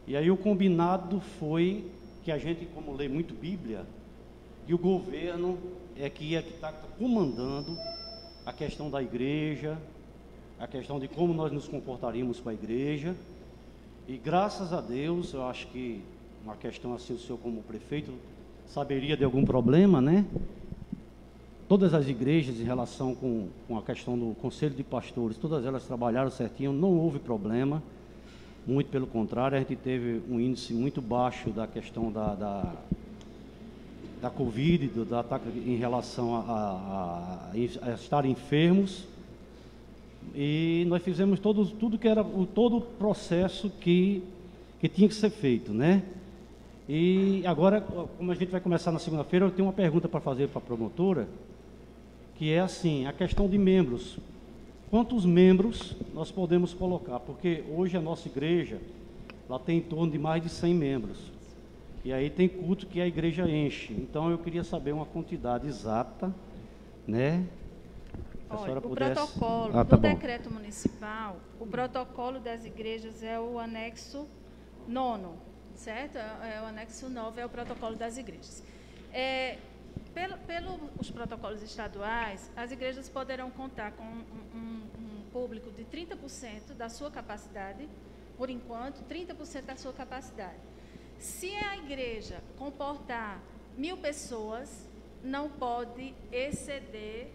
E aí o combinado foi que a gente, como lê muito Bíblia, e o governo é que ia estar tá comandando a questão da igreja, a questão de como nós nos comportaríamos com a igreja. E graças a Deus, eu acho que uma questão assim, o senhor como prefeito saberia de algum problema, né? Todas as igrejas em relação com, com a questão do conselho de pastores, todas elas trabalharam certinho, não houve problema. Muito pelo contrário, a gente teve um índice muito baixo da questão da, da, da Covid, do, da em relação a, a, a, a estar enfermos. E nós fizemos todo, tudo que era todo o processo que, que tinha que ser feito, né? E agora, como a gente vai começar na segunda-feira, eu tenho uma pergunta para fazer para a promotora, que é assim, a questão de membros. Quantos membros nós podemos colocar? Porque hoje a nossa igreja, ela tem em torno de mais de 100 membros. E aí tem culto que a igreja enche. Então eu queria saber uma quantidade exata, né? Olha, o pudesse... protocolo ah, tá do bom. decreto municipal, o protocolo das igrejas é o anexo nono, certo? É, é o anexo 9 é o protocolo das igrejas. É, pelo, pelos protocolos estaduais, as igrejas poderão contar com um, um, um público de 30% da sua capacidade, por enquanto, 30% da sua capacidade. Se a igreja comportar mil pessoas, não pode exceder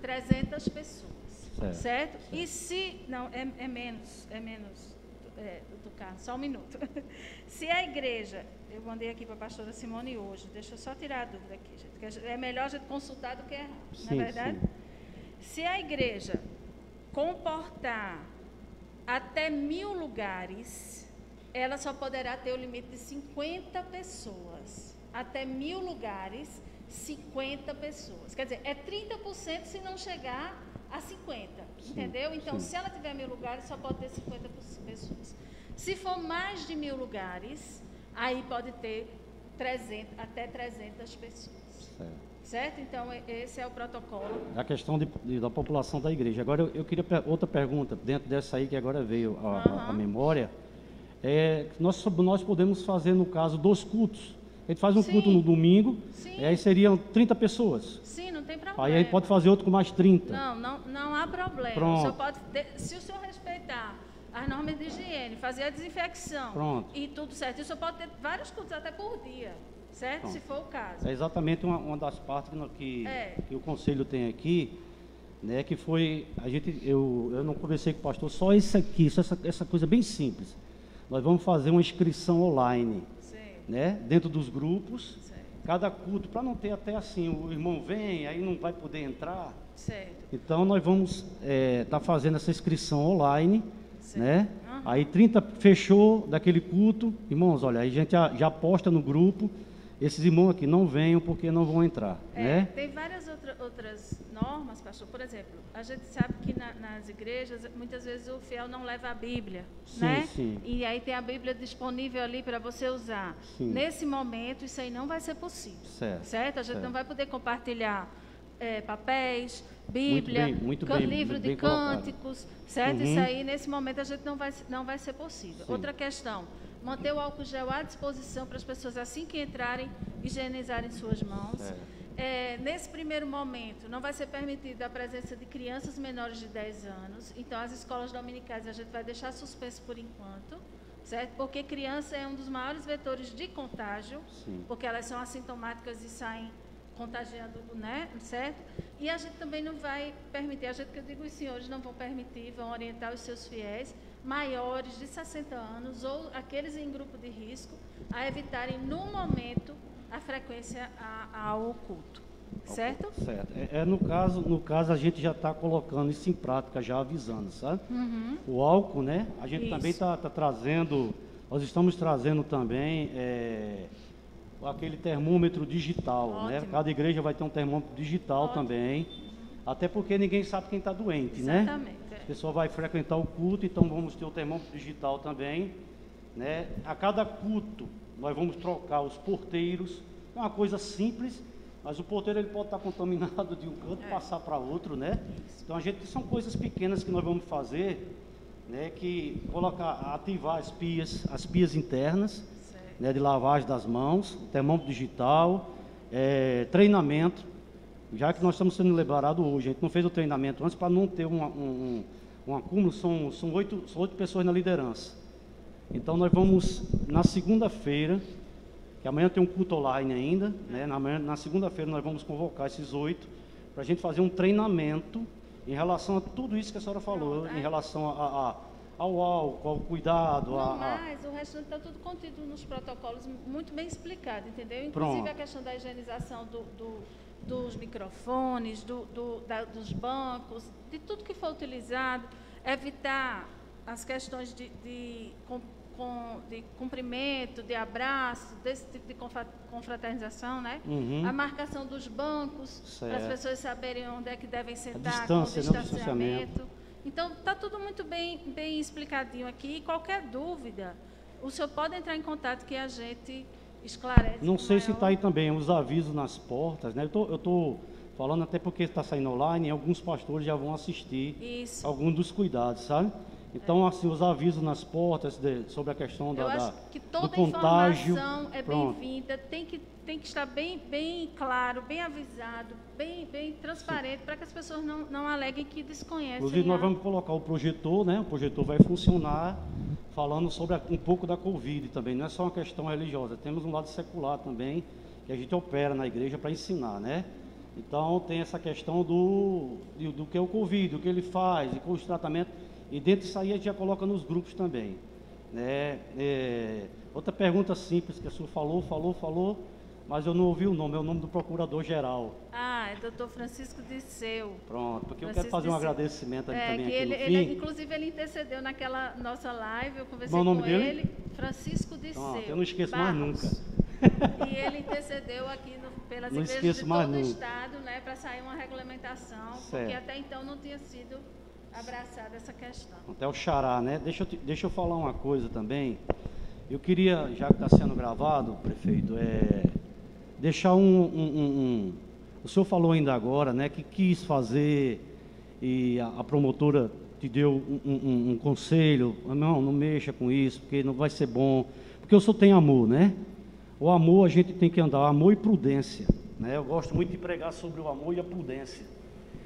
300 pessoas, certo? certo? E se não é, é menos, é menos é, do só um minuto. se a igreja, eu mandei aqui para a pastora Simone hoje, deixa eu só tirar a dúvida aqui, gente, é melhor a gente consultar do que errar, sim, não é verdade? Sim. Se a igreja comportar até mil lugares, ela só poderá ter o limite de 50 pessoas. Até mil lugares 50 pessoas. Quer dizer, é 30% se não chegar a 50. Sim, entendeu? Então, sim. se ela tiver mil lugares, só pode ter 50 pessoas. Se for mais de mil lugares, aí pode ter 300, até 300 pessoas. Certo. Certo? Então, esse é o protocolo. A questão de, de, da população da igreja. Agora, eu, eu, queria outra pergunta, dentro dessa aí que agora veio a, uhum. a, a memória. É, nós, nós podemos fazer, no caso, dos cultos. A gente faz um Sim. culto no domingo, Sim. aí seriam 30 pessoas. Sim, não tem problema. Aí a gente pode fazer outro com mais 30. Não, não, não há problema. Pronto. O pode, se o senhor respeitar as normas de higiene, fazer a desinfecção Pronto. e tudo certo, o senhor pode ter vários cultos até por dia, certo? Pronto. Se for o caso. É exatamente uma, uma das partes que, é. que o conselho tem aqui, né, que foi, a gente, eu, eu não conversei com o pastor, só isso aqui, só essa, essa coisa bem simples. Nós vamos fazer uma inscrição online né, dentro dos grupos, certo. cada culto, para não ter até assim, o irmão vem, aí não vai poder entrar. Certo. Então nós vamos estar é, tá fazendo essa inscrição online, certo. né? Uhum. Aí 30 fechou daquele culto, irmãos, olha, aí a gente já, já posta no grupo, esses irmãos aqui não venham porque não vão entrar. É, né? Tem várias outra, outras normas, pastor. Por exemplo, a gente sabe que na, nas igrejas, muitas vezes o fiel não leva a Bíblia. Sim, né? sim. E aí tem a Bíblia disponível ali para você usar. Sim. Nesse momento, isso aí não vai ser possível. Certo. certo? A gente certo. não vai poder compartilhar é, papéis, Bíblia, muito bem, muito bem, livro muito de cânticos, certo? Uhum. Isso aí, nesse momento, a gente não vai, não vai ser possível. Outra questão manter o álcool gel à disposição para as pessoas, assim que entrarem, higienizarem suas mãos. É. É, nesse primeiro momento, não vai ser permitida a presença de crianças menores de 10 anos. Então, as escolas dominicais a gente vai deixar suspenso por enquanto, certo? Porque criança é um dos maiores vetores de contágio, Sim. porque elas são assintomáticas e saem contagiando, né? Certo? E a gente também não vai permitir, a gente que eu digo, os senhores não vão permitir, vão orientar os seus fiéis maiores de 60 anos ou aqueles em grupo de risco a evitarem, no momento, a frequência ao culto. Certo? Certo. É, é, no, caso, no caso, a gente já está colocando isso em prática, já avisando, sabe? Uhum. O álcool, né? A gente isso. também está tá trazendo, nós estamos trazendo também é, aquele termômetro digital, né? Ótimo. né? Cada igreja vai ter um termômetro digital Ótimo. também. Até porque ninguém sabe quem está doente, Exatamente. né? Exatamente pessoa vai frequentar o culto, então vamos ter o termômetro digital também. Né? A cada culto, nós vamos trocar os porteiros. É uma coisa simples, mas o porteiro ele pode estar contaminado de um canto e é. passar para outro, né? Então a gente são coisas pequenas que nós vamos fazer né, que colocar, ativar as pias, as pias internas, né, de lavagem das mãos, termômetro digital, é, treinamento, já que nós estamos sendo liberados hoje, a gente não fez o treinamento antes para não ter um, um acúmulo, são, são, oito, são oito pessoas na liderança. Então nós vamos, na segunda-feira, que amanhã tem um culto online ainda, né, na, na segunda-feira nós vamos convocar esses oito, para a gente fazer um treinamento em relação a tudo isso que a senhora falou, em relação a, a, ao álcool, ao cuidado. Não, a, mas o resto está tudo contido nos protocolos, muito bem explicado, entendeu? Inclusive Pronto. a questão da higienização do, do, dos microfones, do, do, da, dos bancos, de tudo que for utilizado, evitar as questões de, de de cumprimento, de abraço, desse tipo de confraternização, né? Uhum. A marcação dos bancos, para as pessoas saberem onde é que devem sentar, com o né? distanciamento. Então, está tudo muito bem, bem explicadinho aqui. Qualquer dúvida, o senhor pode entrar em contato que a gente esclarece. Não sei maior... se está aí também os avisos nas portas, né? Eu estou falando até porque está saindo online e alguns pastores já vão assistir Isso. alguns dos cuidados, sabe? Então, assim, os avisos nas portas de, sobre a questão da, da que toda do contágio. informação é bem-vinda, tem que, tem que estar bem, bem claro, bem avisado, bem, bem transparente, para que as pessoas não, não aleguem que desconhecem. Inclusive, nós vamos colocar o projetor, né? O projetor vai funcionar falando sobre um pouco da Covid também. Não é só uma questão religiosa, temos um lado secular também, que a gente opera na igreja para ensinar, né? Então, tem essa questão do, do, do que é o Covid, o que ele faz, e com os tratamentos e dentro disso aí a gente já coloca nos grupos também. Né? É, outra pergunta simples que a senhora falou, falou, falou, mas eu não ouvi o nome, é o nome do procurador-geral. Ah, é doutor Francisco Disseu. Pronto, porque Francisco eu quero fazer um agradecimento é, também aqui ele, ele, Inclusive, ele intercedeu naquela nossa live, eu conversei com dele? ele, Francisco Disseu. Pronto, eu não esqueço Barros. mais nunca. E ele intercedeu aqui no, pelas não igrejas de todo o Estado, né, para sair uma regulamentação, certo. porque até então não tinha sido abraçado essa questão. Até o xará, né? Deixa eu, deixa eu falar uma coisa também. Eu queria, já que está sendo gravado, prefeito, é, deixar um, um, um, O senhor falou ainda agora, né, que quis fazer e a, a promotora te deu um, conselho, não, não mexa com isso, porque não vai ser bom. Porque eu só tenho amor, né? O amor a gente tem que andar, amor e prudência. Né? Eu gosto muito de pregar sobre o amor e a prudência.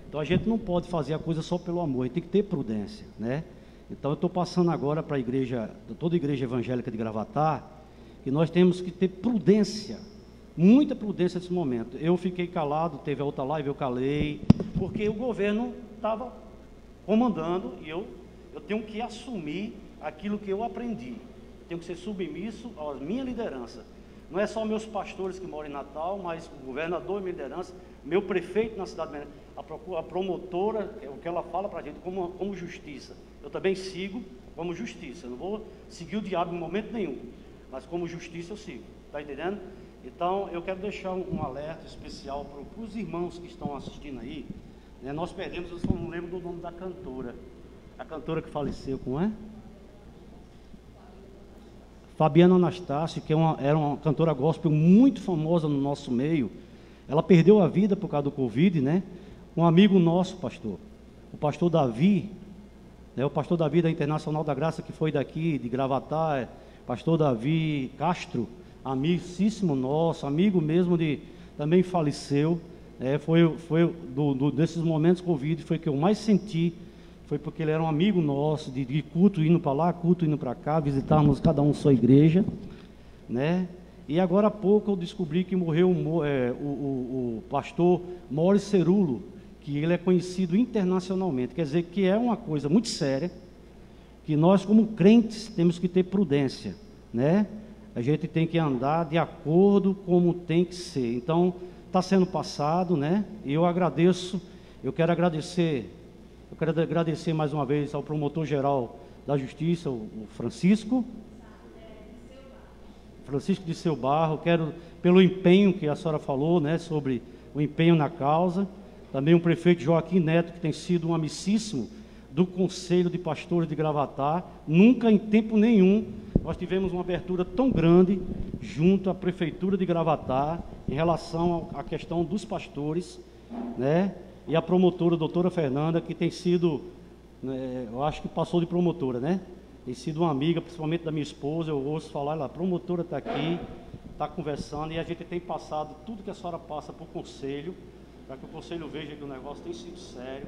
Então a gente não pode fazer a coisa só pelo amor, a gente tem que ter prudência, né? Então eu estou passando agora para a igreja, toda a igreja evangélica de Gravatar, que nós temos que ter prudência, muita prudência nesse momento. Eu fiquei calado, teve a outra live, eu calei, porque o governo estava comandando e eu, eu tenho que assumir aquilo que eu aprendi. Tenho que ser submisso à minha liderança. Não é só meus pastores que moram em Natal, mas o governador e minha liderança, meu prefeito na cidade de a, promotora, é o que ela fala para a gente como, como justiça. Eu também sigo como justiça. Não vou seguir o diabo em momento nenhum, mas como justiça eu sigo. Está entendendo? Então, eu quero deixar um, alerta especial para os irmãos que estão assistindo aí. Né? Nós perdemos, eu só não lembro do nome da cantora. A cantora que faleceu, como é? Fabiana Anastácio, que é uma, era uma cantora gospel muito famosa no nosso meio. Ela perdeu a vida por causa do Covid, né? Um amigo nosso, pastor, o pastor Davi, né, o pastor Davi da Internacional da Graça, que foi daqui, de Gravatar, pastor Davi Castro, amicíssimo nosso, amigo mesmo de, também faleceu, né, foi, foi do, do, desses momentos Covid, foi que eu mais senti, foi porque ele era um amigo nosso, de, de culto indo para lá, culto indo para cá, visitarmos cada um sua igreja, né, e agora há pouco eu descobri que morreu é, o, o, o pastor Maurício Cerulo, que ele é conhecido internacionalmente. Quer dizer que é uma coisa muito séria, que nós, como crentes, temos que ter prudência, né? A gente tem que andar de acordo como tem que ser. Então, está sendo passado, né? E eu agradeço, eu quero agradecer, eu quero agradecer mais uma vez ao promotor-geral da Justiça, o Francisco, Francisco de Seu Barro, quero pelo empenho que a senhora falou, né, sobre o empenho na causa. Também o prefeito Joaquim Neto, que tem sido um amicíssimo do Conselho de Pastores de Gravatar. Nunca, em tempo nenhum, nós tivemos uma abertura tão grande junto à Prefeitura de Gravatar em relação à questão dos pastores, né? E a promotora, a doutora Fernanda, que tem sido né, eu acho que passou de promotora, né? Tem sido uma amiga, principalmente da minha esposa, eu ouço falar, ela, a promotora está aqui, está conversando, e a gente tem passado tudo que a senhora passa para o conselho, para que o conselho veja que o negócio tem sido sério,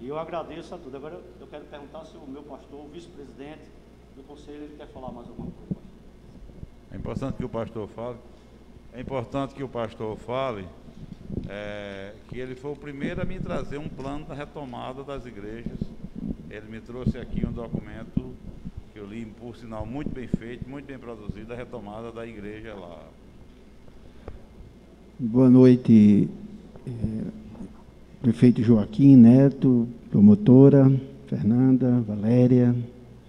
e eu agradeço a tudo. Agora eu quero perguntar se o meu pastor, o vice-presidente do conselho, ele quer falar mais alguma coisa. É importante que o pastor fale. É importante que o pastor fale é, que ele foi o primeiro a me trazer um plano da retomada das igrejas. Ele me trouxe aqui um documento que eu li, por sinal, muito bem feito, muito bem produzido, a retomada da igreja lá. Boa noite, é, prefeito Joaquim Neto, promotora Fernanda, Valéria,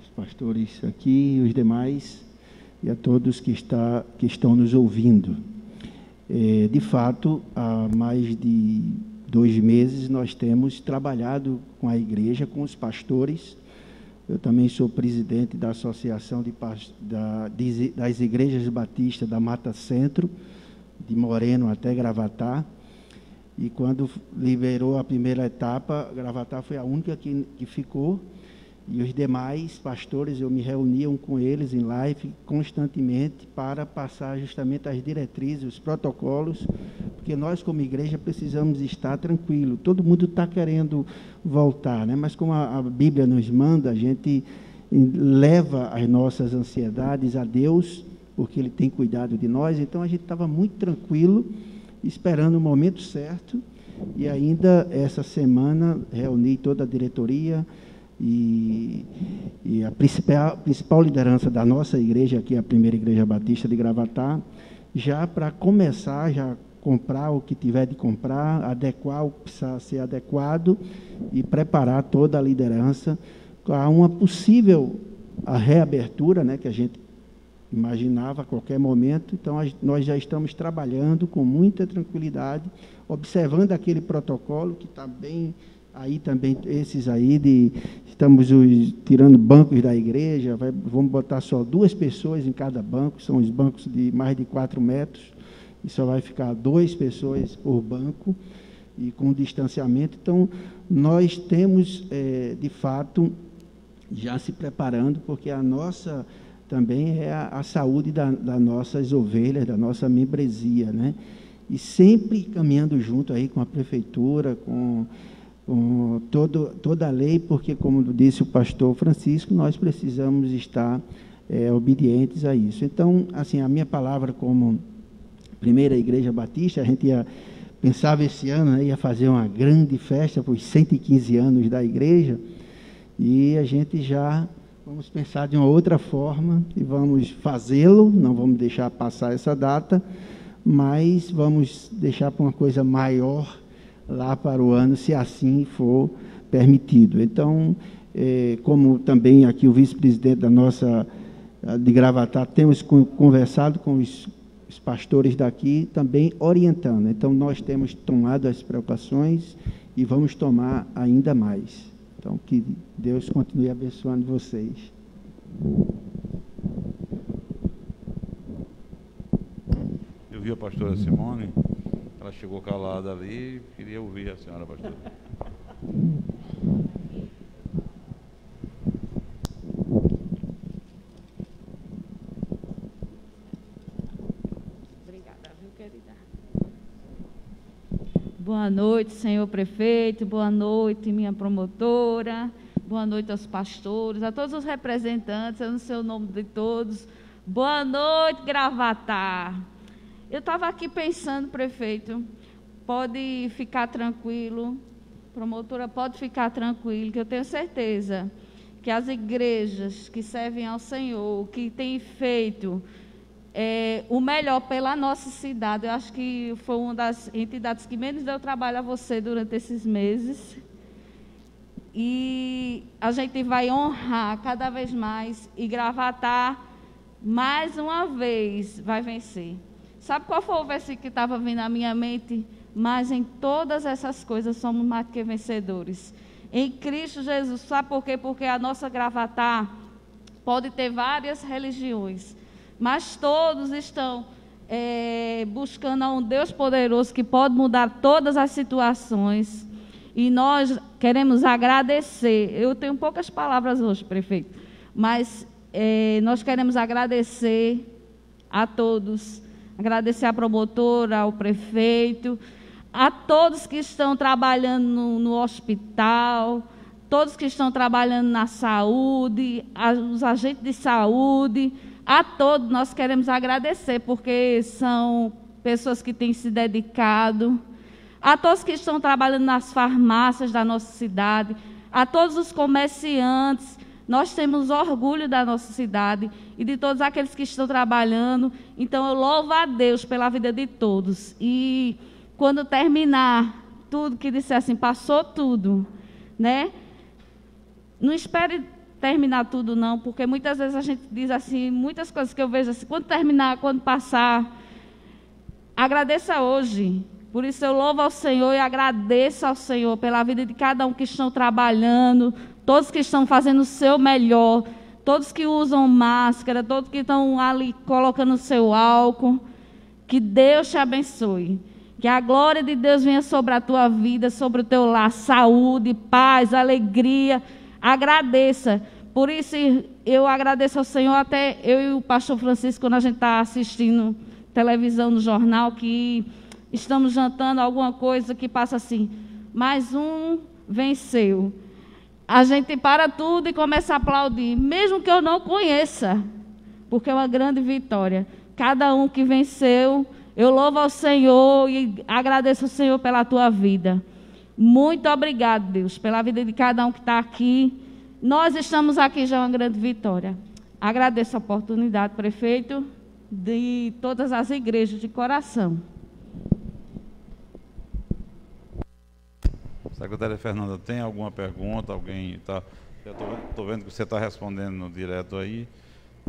os pastores aqui e os demais, e a todos que, está, que estão nos ouvindo. É, de fato, há mais de dois meses nós temos trabalhado com a igreja, com os pastores. Eu também sou presidente da Associação de, da, das Igrejas Batistas da Mata Centro, de Moreno até Gravatar. E quando liberou a primeira etapa, Gravatar foi a única que, que ficou e os demais pastores, eu me reuniam com eles em live constantemente para passar justamente as diretrizes, os protocolos, porque nós, como igreja, precisamos estar tranquilo. Todo mundo está querendo voltar, né? mas como a, a Bíblia nos manda, a gente leva as nossas ansiedades a Deus, porque Ele tem cuidado de nós, então a gente estava muito tranquilo, esperando o momento certo, e ainda essa semana reuni toda a diretoria e, e a principal, principal liderança da nossa igreja, aqui a primeira igreja batista de Gravatar, já para começar, já comprar o que tiver de comprar, adequar o que precisa ser adequado e preparar toda a liderança. Para uma possível a reabertura, né, que a gente imaginava a qualquer momento. Então, nós já estamos trabalhando com muita tranquilidade, observando aquele protocolo que está bem aí também esses aí de estamos os, tirando bancos da igreja, vai, vamos botar só duas pessoas em cada banco, são os bancos de mais de quatro metros, e só vai ficar duas pessoas por banco e com distanciamento. Então, nós temos, é, de fato, já se preparando, porque a nossa também é a, a saúde da, das nossas ovelhas, da nossa membresia, né? E sempre caminhando junto aí com a prefeitura, com com todo, toda a lei, porque, como disse o pastor Francisco, nós precisamos estar é, obedientes a isso. Então, assim, a minha palavra como primeira igreja batista, a gente ia, pensava esse ano, né, ia fazer uma grande festa para os 115 anos da igreja, e a gente já vamos pensar de uma outra forma e vamos fazê-lo, não vamos deixar passar essa data, mas vamos deixar para uma coisa maior lá para o ano, se assim for permitido. Então, é, como também aqui o vice-presidente da nossa de Gravatar, temos conversado com os, os, pastores daqui, também orientando. Então, nós temos tomado as precauções e vamos tomar ainda mais. Então, que Deus continue abençoando vocês. Eu vi a pastora Simone. Ela chegou calada ali e queria ouvir a senhora, pastor. Boa noite, senhor prefeito, boa noite, minha promotora, boa noite aos pastores, a todos os representantes, eu não sei o nome de todos. Boa noite, Gravatar. Eu estava aqui pensando, prefeito, pode ficar tranquilo, promotora pode ficar tranquilo, que eu tenho certeza que as igrejas que servem ao Senhor, que têm feito é, o melhor pela nossa cidade, eu acho que foi uma das entidades que menos deu trabalho a você durante esses meses. E a gente vai honrar cada vez mais e gravatar mais uma vez vai vencer. Sabe qual foi o versículo que estava vindo à minha mente? Mas em todas essas coisas somos mais que vencedores. Em Cristo Jesus. Sabe por quê? Porque a nossa gravatar pode ter várias religiões, mas todos estão é, buscando a um Deus poderoso que pode mudar todas as situações. E nós queremos agradecer. Eu tenho poucas palavras hoje, prefeito, mas é, nós queremos agradecer a todos, agradecer à promotora, ao prefeito, a todos que estão trabalhando no, no hospital, todos que estão trabalhando na saúde, os agentes de saúde, a todos nós queremos agradecer, porque são pessoas que têm se dedicado, a todos que estão trabalhando nas farmácias da nossa cidade, a todos os comerciantes. Nós temos orgulho da nossa cidade e de todos aqueles que estão trabalhando. Então eu louvo a Deus pela vida de todos. E quando terminar tudo que disser assim, passou tudo, né? Não espere terminar tudo não, porque muitas vezes a gente diz assim, muitas coisas que eu vejo assim, quando terminar, quando passar, agradeça hoje. Por isso eu louvo ao Senhor e agradeço ao Senhor pela vida de cada um que estão trabalhando, todos que estão fazendo o seu melhor, todos que usam máscara, todos que estão ali colocando o seu álcool. Que Deus te abençoe. Que a glória de Deus venha sobre a tua vida, sobre o teu lar, saúde, paz, alegria agradeça. Por isso eu agradeço ao Senhor, até eu e o pastor Francisco, quando a gente está assistindo televisão no jornal, que estamos jantando alguma coisa que passa assim, mais um venceu. A gente para tudo e começa a aplaudir, mesmo que eu não conheça, porque é uma grande vitória. Cada um que venceu, eu louvo ao Senhor e agradeço ao Senhor pela tua vida. Muito obrigado, Deus, pela vida de cada um que está aqui. Nós estamos aqui já é uma grande vitória. Agradeço a oportunidade, prefeito, de todas as igrejas de coração. Secretária Fernanda, tem alguma pergunta? Alguém está. Estou vendo que você está respondendo direto aí.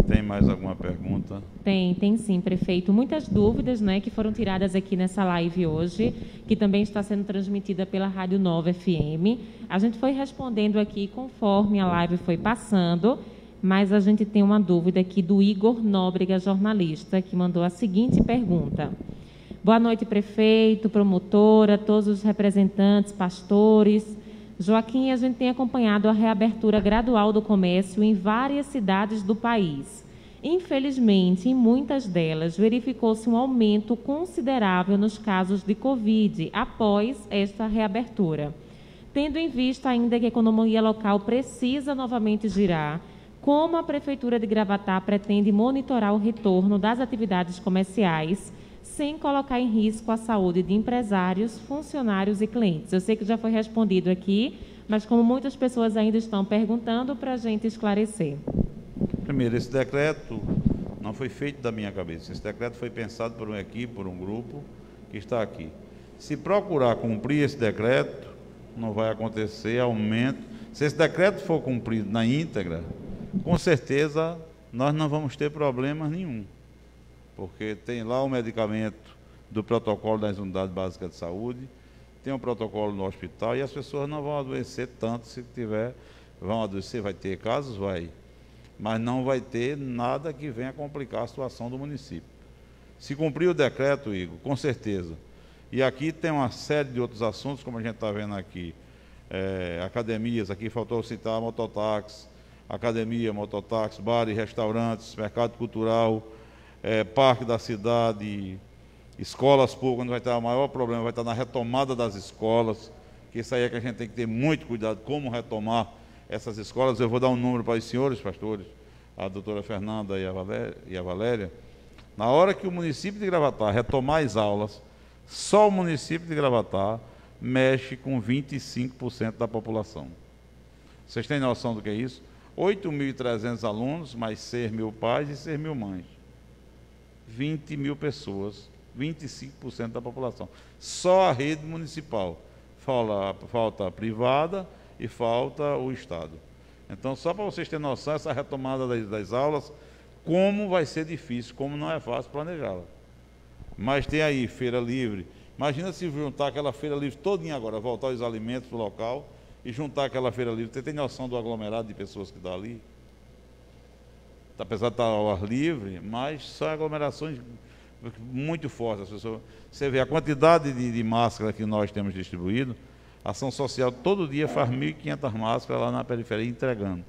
Tem mais alguma pergunta? Tem, tem sim, prefeito. Muitas dúvidas né, que foram tiradas aqui nessa live hoje, que também está sendo transmitida pela Rádio Nova FM. A gente foi respondendo aqui conforme a live foi passando, mas a gente tem uma dúvida aqui do Igor Nóbrega, jornalista, que mandou a seguinte pergunta. Boa noite, prefeito, promotora, todos os representantes, pastores. Joaquim, a gente tem acompanhado a reabertura gradual do comércio em várias cidades do país. Infelizmente, em muitas delas, verificou-se um aumento considerável nos casos de Covid após esta reabertura. Tendo em vista ainda que a economia local precisa novamente girar, como a Prefeitura de Gravatá pretende monitorar o retorno das atividades comerciais sem colocar em risco a saúde de empresários, funcionários e clientes. Eu sei que já foi respondido aqui, mas como muitas pessoas ainda estão perguntando, para a gente esclarecer. Primeiro, esse decreto não foi feito da minha cabeça. Esse decreto foi pensado por uma equipe, por um grupo que está aqui. Se procurar cumprir esse decreto, não vai acontecer aumento. Se esse decreto for cumprido na íntegra, com certeza nós não vamos ter problemas nenhum porque tem lá o medicamento do protocolo das unidades básicas de saúde, tem um protocolo no hospital e as pessoas não vão adoecer tanto se tiver, vão adoecer, vai ter casos, vai, mas não vai ter nada que venha complicar a situação do município. Se cumprir o decreto, Igor, com certeza. E aqui tem uma série de outros assuntos, como a gente está vendo aqui. É, academias, aqui faltou citar mototáxi, academia, mototáxi, bares, restaurantes, mercado cultural, é, parque da cidade, escolas públicas, onde vai estar o maior problema, vai estar na retomada das escolas, que isso aí é que a gente tem que ter muito cuidado como retomar essas escolas. Eu vou dar um número para os senhores pastores, a doutora Fernanda e a Valéria. E a Valéria. Na hora que o município de Gravatar retomar as aulas, só o município de Gravatar mexe com 25% da população. Vocês têm noção do que é isso? 8.300 alunos, mais 6 mil pais e 6 mil mães. 20 mil pessoas, 25% da população. Só a rede municipal. Falta, falta a privada e falta o Estado. Então, só para vocês terem noção, essa retomada das, das aulas, como vai ser difícil, como não é fácil planejá-la. Mas tem aí feira livre. Imagina se juntar aquela feira livre todinha agora, voltar os alimentos para o local e juntar aquela feira livre. Você tem noção do aglomerado de pessoas que dá ali? Apesar de estar ao ar livre, mas são aglomerações muito fortes. Pessoas, você vê a quantidade de, de máscara que nós temos distribuído, Ação social todo dia faz 1.500 máscaras lá na periferia entregando.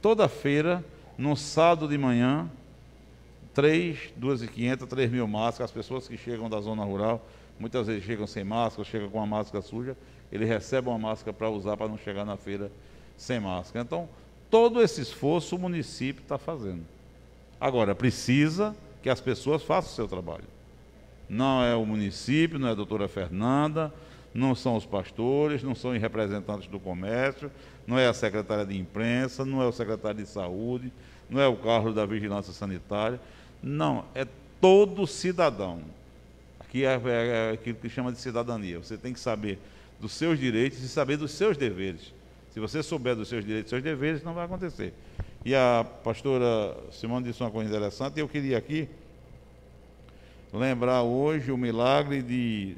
Toda feira, no sábado de manhã, 3, 2.500, 3 mil máscaras. As pessoas que chegam da zona rural, muitas vezes chegam sem máscara, chegam com a máscara suja, ele recebe uma máscara para usar para não chegar na feira sem máscara. Então, todo esse esforço o município está fazendo. Agora, precisa que as pessoas façam o seu trabalho. Não é o município, não é a doutora Fernanda, não são os pastores, não são os representantes do comércio, não é a secretária de imprensa, não é o secretário de saúde, não é o Carlos da vigilância sanitária. Não, é todo cidadão. Aqui é, é, é aquilo que chama de cidadania. Você tem que saber dos seus direitos e saber dos seus deveres. Se você souber dos seus direitos e seus deveres, não vai acontecer. E a pastora Simone disse uma coisa interessante, e eu queria aqui lembrar hoje o milagre de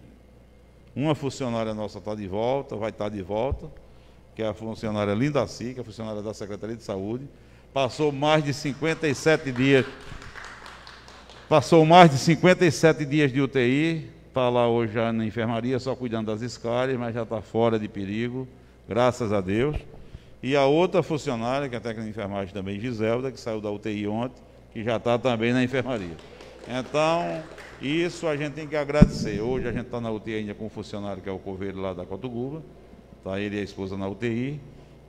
uma funcionária nossa está de volta, vai estar de volta, que é a funcionária Linda Si, que é a funcionária da Secretaria de Saúde. Passou mais de 57 dias. Passou mais de 57 dias de UTI, está lá hoje já na enfermaria, só cuidando das escárias, mas já está fora de perigo, graças a Deus. E a outra funcionária, que é a técnica de enfermagem também, Giselda, que saiu da UTI ontem, que já está também na enfermaria. Então, isso a gente tem que agradecer. Hoje a gente está na UTI ainda com um funcionário que é o coveiro lá da Cotuguba, está ele e a esposa na UTI,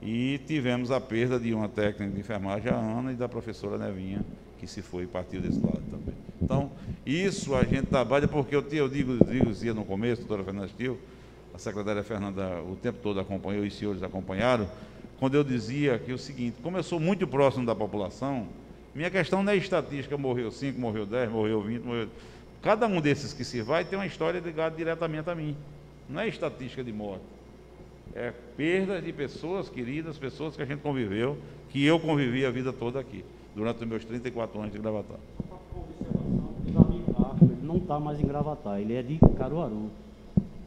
e tivemos a perda de uma técnica de enfermagem, a Ana, e da professora Nevinha, que se foi e partiu desse lado também. Então, isso a gente trabalha, porque eu, eu digo, digo dizia no começo, doutora Fernanda Stil, a secretária Fernanda o tempo todo acompanhou, e os senhores acompanharam, quando eu dizia que o seguinte, como eu sou muito próximo da população, minha questão não é estatística, morreu 5, morreu 10, morreu 20, morreu... Cada um desses que se vai tem uma história ligada diretamente a mim. Não é estatística de morte. É perda de pessoas queridas, pessoas que a gente conviveu, que eu convivi a vida toda aqui, durante os meus 34 anos de gravatar. Ele não está mais em gravatar, ele é de Caruaru.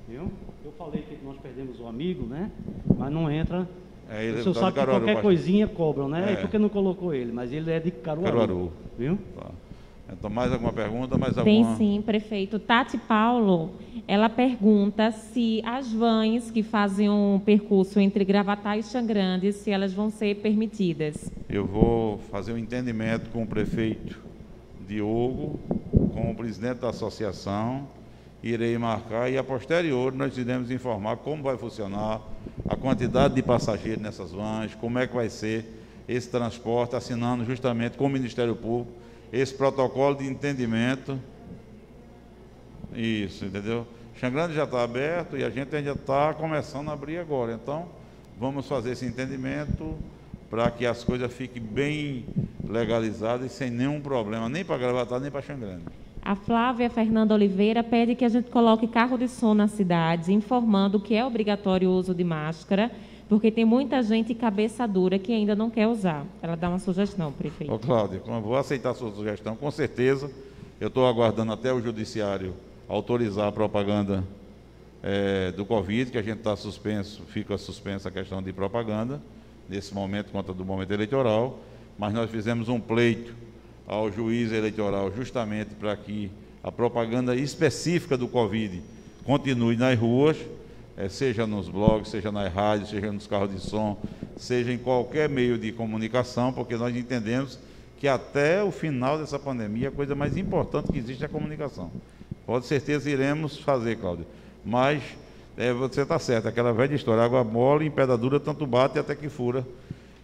Viu? Eu falei que nós perdemos um amigo, né? Mas não entra. É, ele o senhor tá sabe que Caruaru, qualquer coisinha cobram, né? É. E por que não colocou ele? Mas ele é de Caruaru. Caruaru. Viu? Tá. Então, mais alguma pergunta? Mais alguma? Tem sim, prefeito. Tati Paulo, ela pergunta se as vans que fazem um percurso entre Gravatá e Xangrande, se elas vão ser permitidas. Eu vou fazer um entendimento com o prefeito Diogo, com o presidente da associação, irei marcar e a posterior nós iremos informar como vai funcionar a quantidade de passageiros nessas vans, como é que vai ser esse transporte, assinando justamente com o Ministério Público esse protocolo de entendimento. Isso, entendeu? Xangrande já está aberto e a gente ainda está começando a abrir agora. Então, vamos fazer esse entendimento para que as coisas fiquem bem legalizadas e sem nenhum problema, nem para Gravatar, nem para Xangrande. A Flávia Fernanda Oliveira pede que a gente coloque carro de som na cidade, informando que é obrigatório o uso de máscara porque tem muita gente cabeça dura que ainda não quer usar. Ela dá uma sugestão, prefeito. Ô, Cláudio, vou aceitar a sua sugestão, com certeza. Eu estou aguardando até o judiciário autorizar a propaganda é, do Covid, que a gente está suspenso, fica suspensa a questão de propaganda, nesse momento, conta do momento eleitoral, mas nós fizemos um pleito ao juiz eleitoral justamente para que a propaganda específica do Covid continue nas ruas é, seja nos blogs, seja nas rádios, seja nos carros de som, seja em qualquer meio de comunicação, porque nós entendemos que até o final dessa pandemia a coisa mais importante que existe é a comunicação. Pode certeza iremos fazer, Cláudio. Mas é, você está certo, aquela velha história, água mole, em pedra dura, tanto bate até que fura.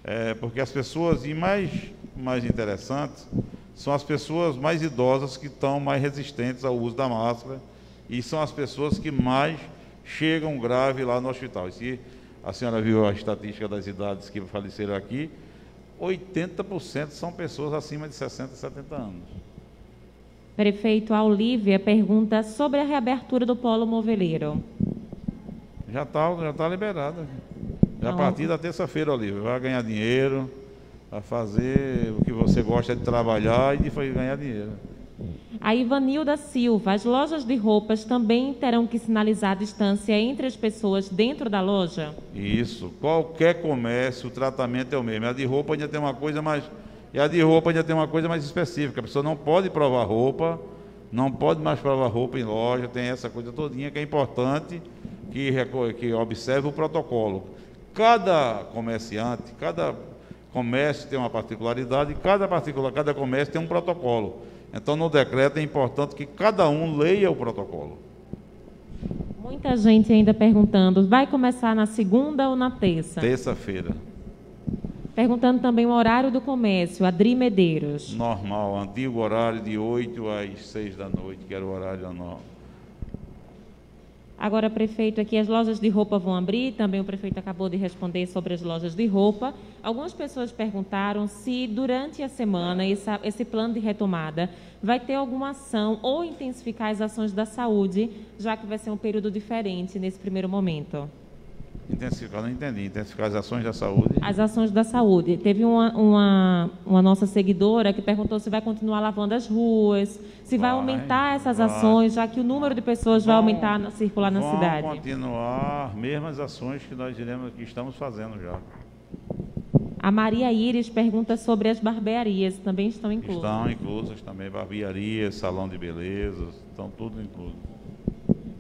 É, porque as pessoas, e mais, mais interessantes, são as pessoas mais idosas que estão mais resistentes ao uso da máscara e são as pessoas que mais chegam grave lá no hospital. E se a senhora viu a estatística das idades que faleceram aqui, 80% são pessoas acima de 60 e 70 anos. Prefeito, a Olívia pergunta sobre a reabertura do polo moveleiro. Já está já tá liberada. Já a partir da terça-feira, Olívia. Vai ganhar dinheiro, vai fazer o que você gosta de trabalhar e de ganhar dinheiro. A Ivanilda Silva, as lojas de roupas também terão que sinalizar a distância entre as pessoas dentro da loja? Isso. Qualquer comércio, o tratamento é o mesmo. A de roupa ainda tem uma coisa mais. E a de roupa ainda tem uma coisa mais específica. A pessoa não pode provar roupa, não pode mais provar roupa em loja, tem essa coisa todinha que é importante que, que observe o protocolo. Cada comerciante, cada comércio tem uma particularidade, cada particular, cada comércio tem um protocolo. Então, no decreto é importante que cada um leia o protocolo. Muita gente ainda perguntando, vai começar na segunda ou na terça? Terça-feira. Perguntando também o horário do comércio, Adri Medeiros. Normal, antigo horário de 8 às 6 da noite, que era o horário normal. Agora, prefeito, aqui as lojas de roupa vão abrir, também o prefeito acabou de responder sobre as lojas de roupa. Algumas pessoas perguntaram se durante a semana essa, esse plano de retomada vai ter alguma ação ou intensificar as ações da saúde, já que vai ser um período diferente nesse primeiro momento. Intensificar, não entendi. Intensificar as ações da saúde? As ações da saúde. Teve uma, uma, uma nossa seguidora que perguntou se vai continuar lavando as ruas, se vai, vai aumentar essas vai. ações, já que o número de pessoas vão, vai aumentar, na, circular na cidade. Vão continuar mesmas ações que nós iremos, que estamos fazendo já. A Maria Iris pergunta sobre as barbearias, também estão inclusas? Estão inclusas também, barbearias, salão de beleza, estão tudo incluso.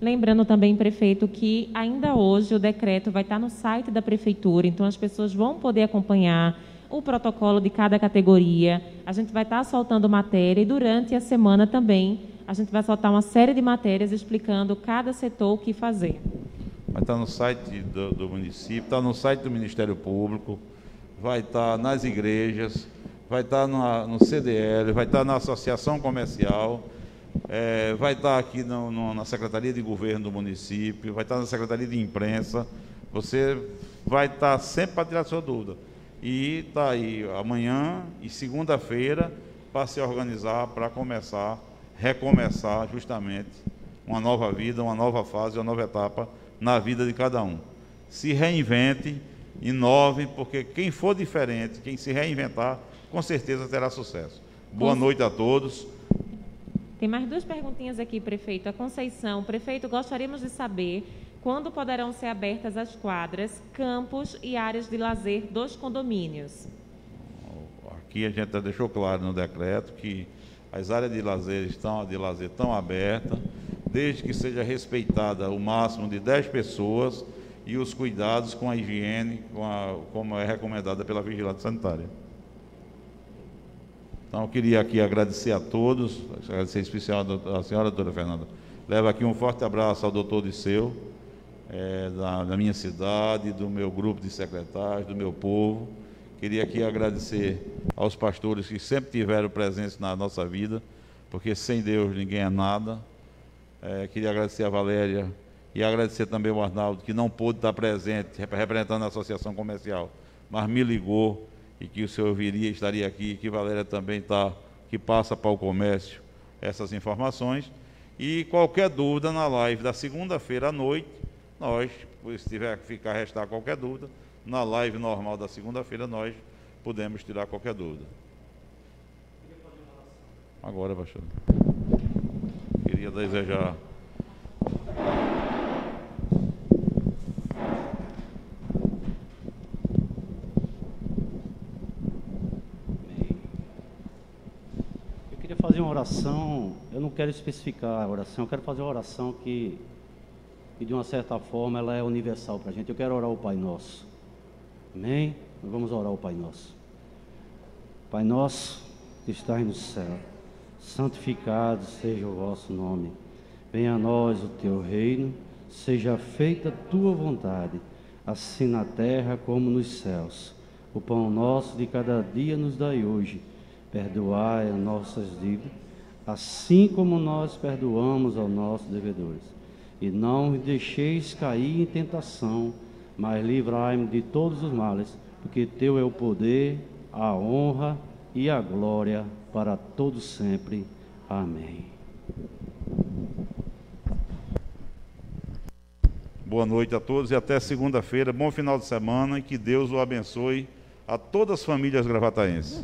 Lembrando também, prefeito, que ainda hoje o decreto vai estar no site da prefeitura, então as pessoas vão poder acompanhar o protocolo de cada categoria. A gente vai estar soltando matéria e durante a semana também a gente vai soltar uma série de matérias explicando cada setor o que fazer. Vai estar no site do, do município, está no site do Ministério Público, vai estar nas igrejas, vai estar no, no CDL, vai estar na Associação Comercial é, vai estar aqui no, no, na Secretaria de Governo do município, vai estar na Secretaria de Imprensa, você vai estar sempre para tirar sua dúvida. E está aí amanhã e segunda-feira para se organizar, para começar, recomeçar justamente uma nova vida, uma nova fase, uma nova etapa na vida de cada um. Se reinvente, inove, porque quem for diferente, quem se reinventar, com certeza terá sucesso. Boa noite a todos. Tem mais duas perguntinhas aqui, prefeito. A Conceição, prefeito, gostaríamos de saber quando poderão ser abertas as quadras, campos e áreas de lazer dos condomínios. Aqui a gente deixou claro no decreto que as áreas de lazer estão, de lazer estão abertas, desde que seja respeitada o máximo de 10 pessoas e os cuidados com a higiene, com a, como é recomendada pela vigilância sanitária. Então, eu queria aqui agradecer a todos, agradecer em especial à senhora doutora Fernanda. Leva aqui um forte abraço ao doutor Disseu, é, da, da, minha cidade, do meu grupo de secretários, do meu povo. Queria aqui agradecer aos pastores que sempre tiveram presentes na nossa vida, porque sem Deus ninguém é nada. É, queria agradecer a Valéria e agradecer também ao Arnaldo, que não pôde estar presente, representando a Associação Comercial, mas me ligou e que o senhor viria, estaria aqui, que Valéria também está, que passa para o comércio essas informações. E qualquer dúvida na live da segunda-feira à noite, nós, se tiver que ficar restar qualquer dúvida, na live normal da segunda-feira nós podemos tirar qualquer dúvida. Agora, pastor. Queria desejar fazer uma oração, eu não quero especificar a oração, eu quero fazer uma oração que, que de uma certa forma, ela é universal para a gente. Eu quero orar o Pai Nosso. Amém? Vamos orar o Pai Nosso. Pai Nosso, que estás no céu, santificado seja o vosso nome. Venha a nós o teu reino, seja feita a tua vontade, assim na terra como nos céus. O pão nosso de cada dia nos dai hoje Perdoai as nossas dívidas, assim como nós perdoamos aos nossos devedores. E não deixeis cair em tentação, mas livrai-me de todos os males, porque teu é o poder, a honra e a glória para todos sempre. Amém. Boa noite a todos e até segunda-feira. Bom final de semana e que Deus o abençoe a todas as famílias gravataenses.